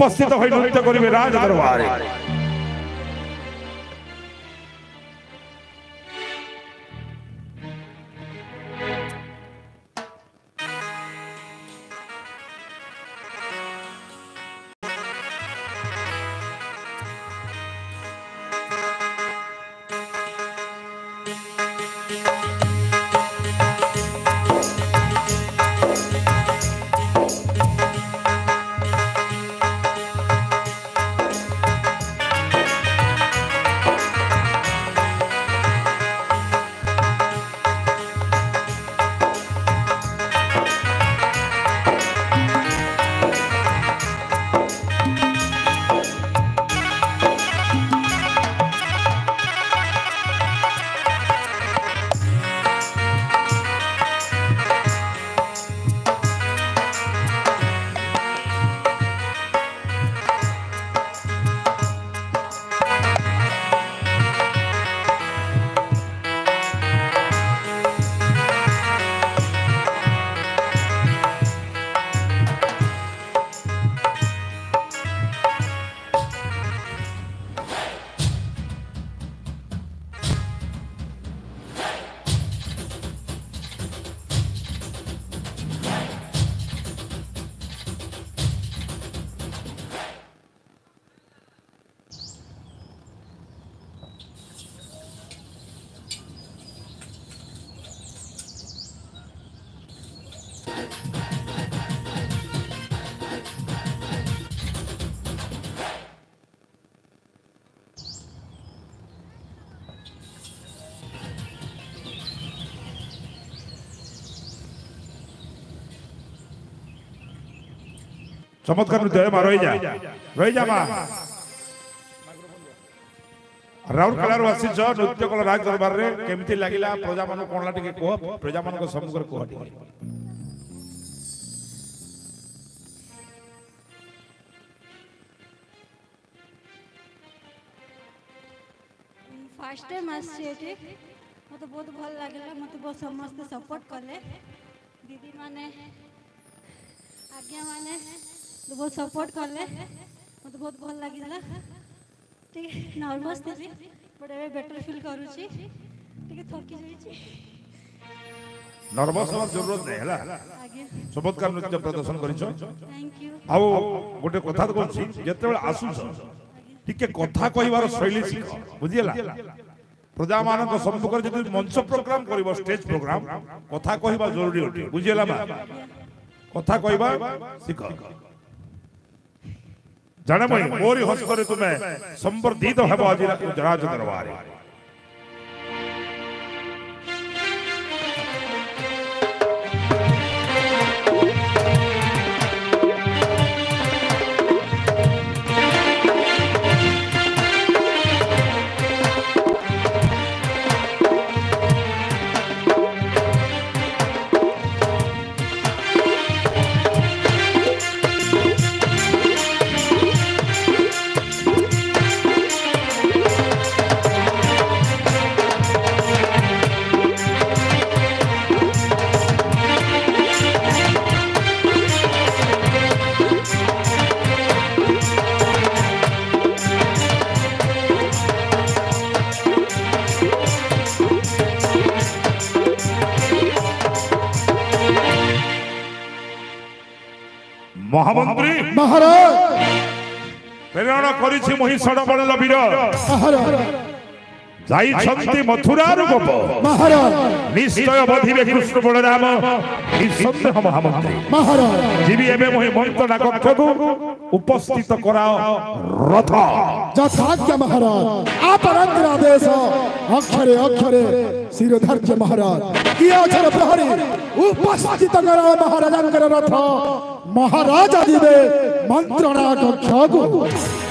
উপস্থিত হয়ে নৃত্য করবে রাজ দরবারে চমৎকার জয় মা রয়ে যা রয়ে যা মা ରାଉରକେଲାରୁ ଆସିଛ ନୃତ୍ୟ କଳ ରାଜ ଦରବାରରେ କେମିତି ଲାଗିଲା ପ୍ରଜାମାନଙ୍କୁ କଣଲା ଟିକେ କୁହ ପ୍ରଜାମାନଙ୍କ ସମ୍ମୁଖରେ କୁହ ଟିକେ ଫାର୍ଷ୍ଟ ଟାଇମ୍ ଆସିଛି ଏଠି ମୋତେ ବହୁତ ଭଲ ଲାଗିଲା ମୋତେ ବହୁତ ସମସ୍ତେ ସପୋର୍ଟ କଲେ ଦିଦିମାନେ ଆଜ୍ଞାମାନେ ବହୁତ ସପୋର୍ଟ କଲେ ମୋତେ ବହୁତ ଭଲ ଲାଗିଲା ଟିକେ ନର୍ଭସ୍ ଥିଲି ବଟ୍ ଏବେ ବେଟର୍ ଫିଲ୍ କରୁଛି ଟିକେ ଥକି ଯାଇଛି ନର୍ଭସ୍ ହେବାର ଜରୁରତ ନାହିଁ ହେଲା ଚମତ୍କାର ନୃତ୍ୟ ପ୍ରଦର୍ଶନ କରିଛ ଆଉ ଗୋଟେ କଥା ତ କହୁଛି ଯେତେବେଳେ ଆସୁଛ ଟିକେ କଥା କହିବାର ଶୈଳୀ ଶିଖ ବୁଝିହେଲା ପ୍ରଜାମାନଙ୍କ ସମ୍ପର୍କରେ ଯଦି ମଞ୍ଚ ପ୍ରୋଗ୍ରାମ କରିବ ଷ୍ଟେଜ୍ ପ୍ରୋଗ୍ରାମ କଥା କହିବା ଜରୁରୀ ଅଟେ ବୁଝିହେଲା ମା କଥା କହିବା ଶିଖ जनमय मोरी हस्तरे तुम्हें संवर्धित हेब आज गुजरात दरबारे করেছে মহিষণ বড় বীর যাইছন্তি মথুরার গোপ নিশ্চয় বধিবে কৃষ্ণ বলরাম নিঃসন্দেহ মহামন্ত্রী যিবি এবে মহি মন্ত্রণা কক্ষকু উপস্থিত করাও রথ যথাজ্ঞ মহারাজ আপনন্দ্র আদেশ অক্ষরে অক্ষরে শিরধার্য মহারাজ কি অছর প্রহরী উপস্থিত করাও মহারাজাঙ্কর রথ মহারাজ দিবে মন্ত্রণা কক্ষকু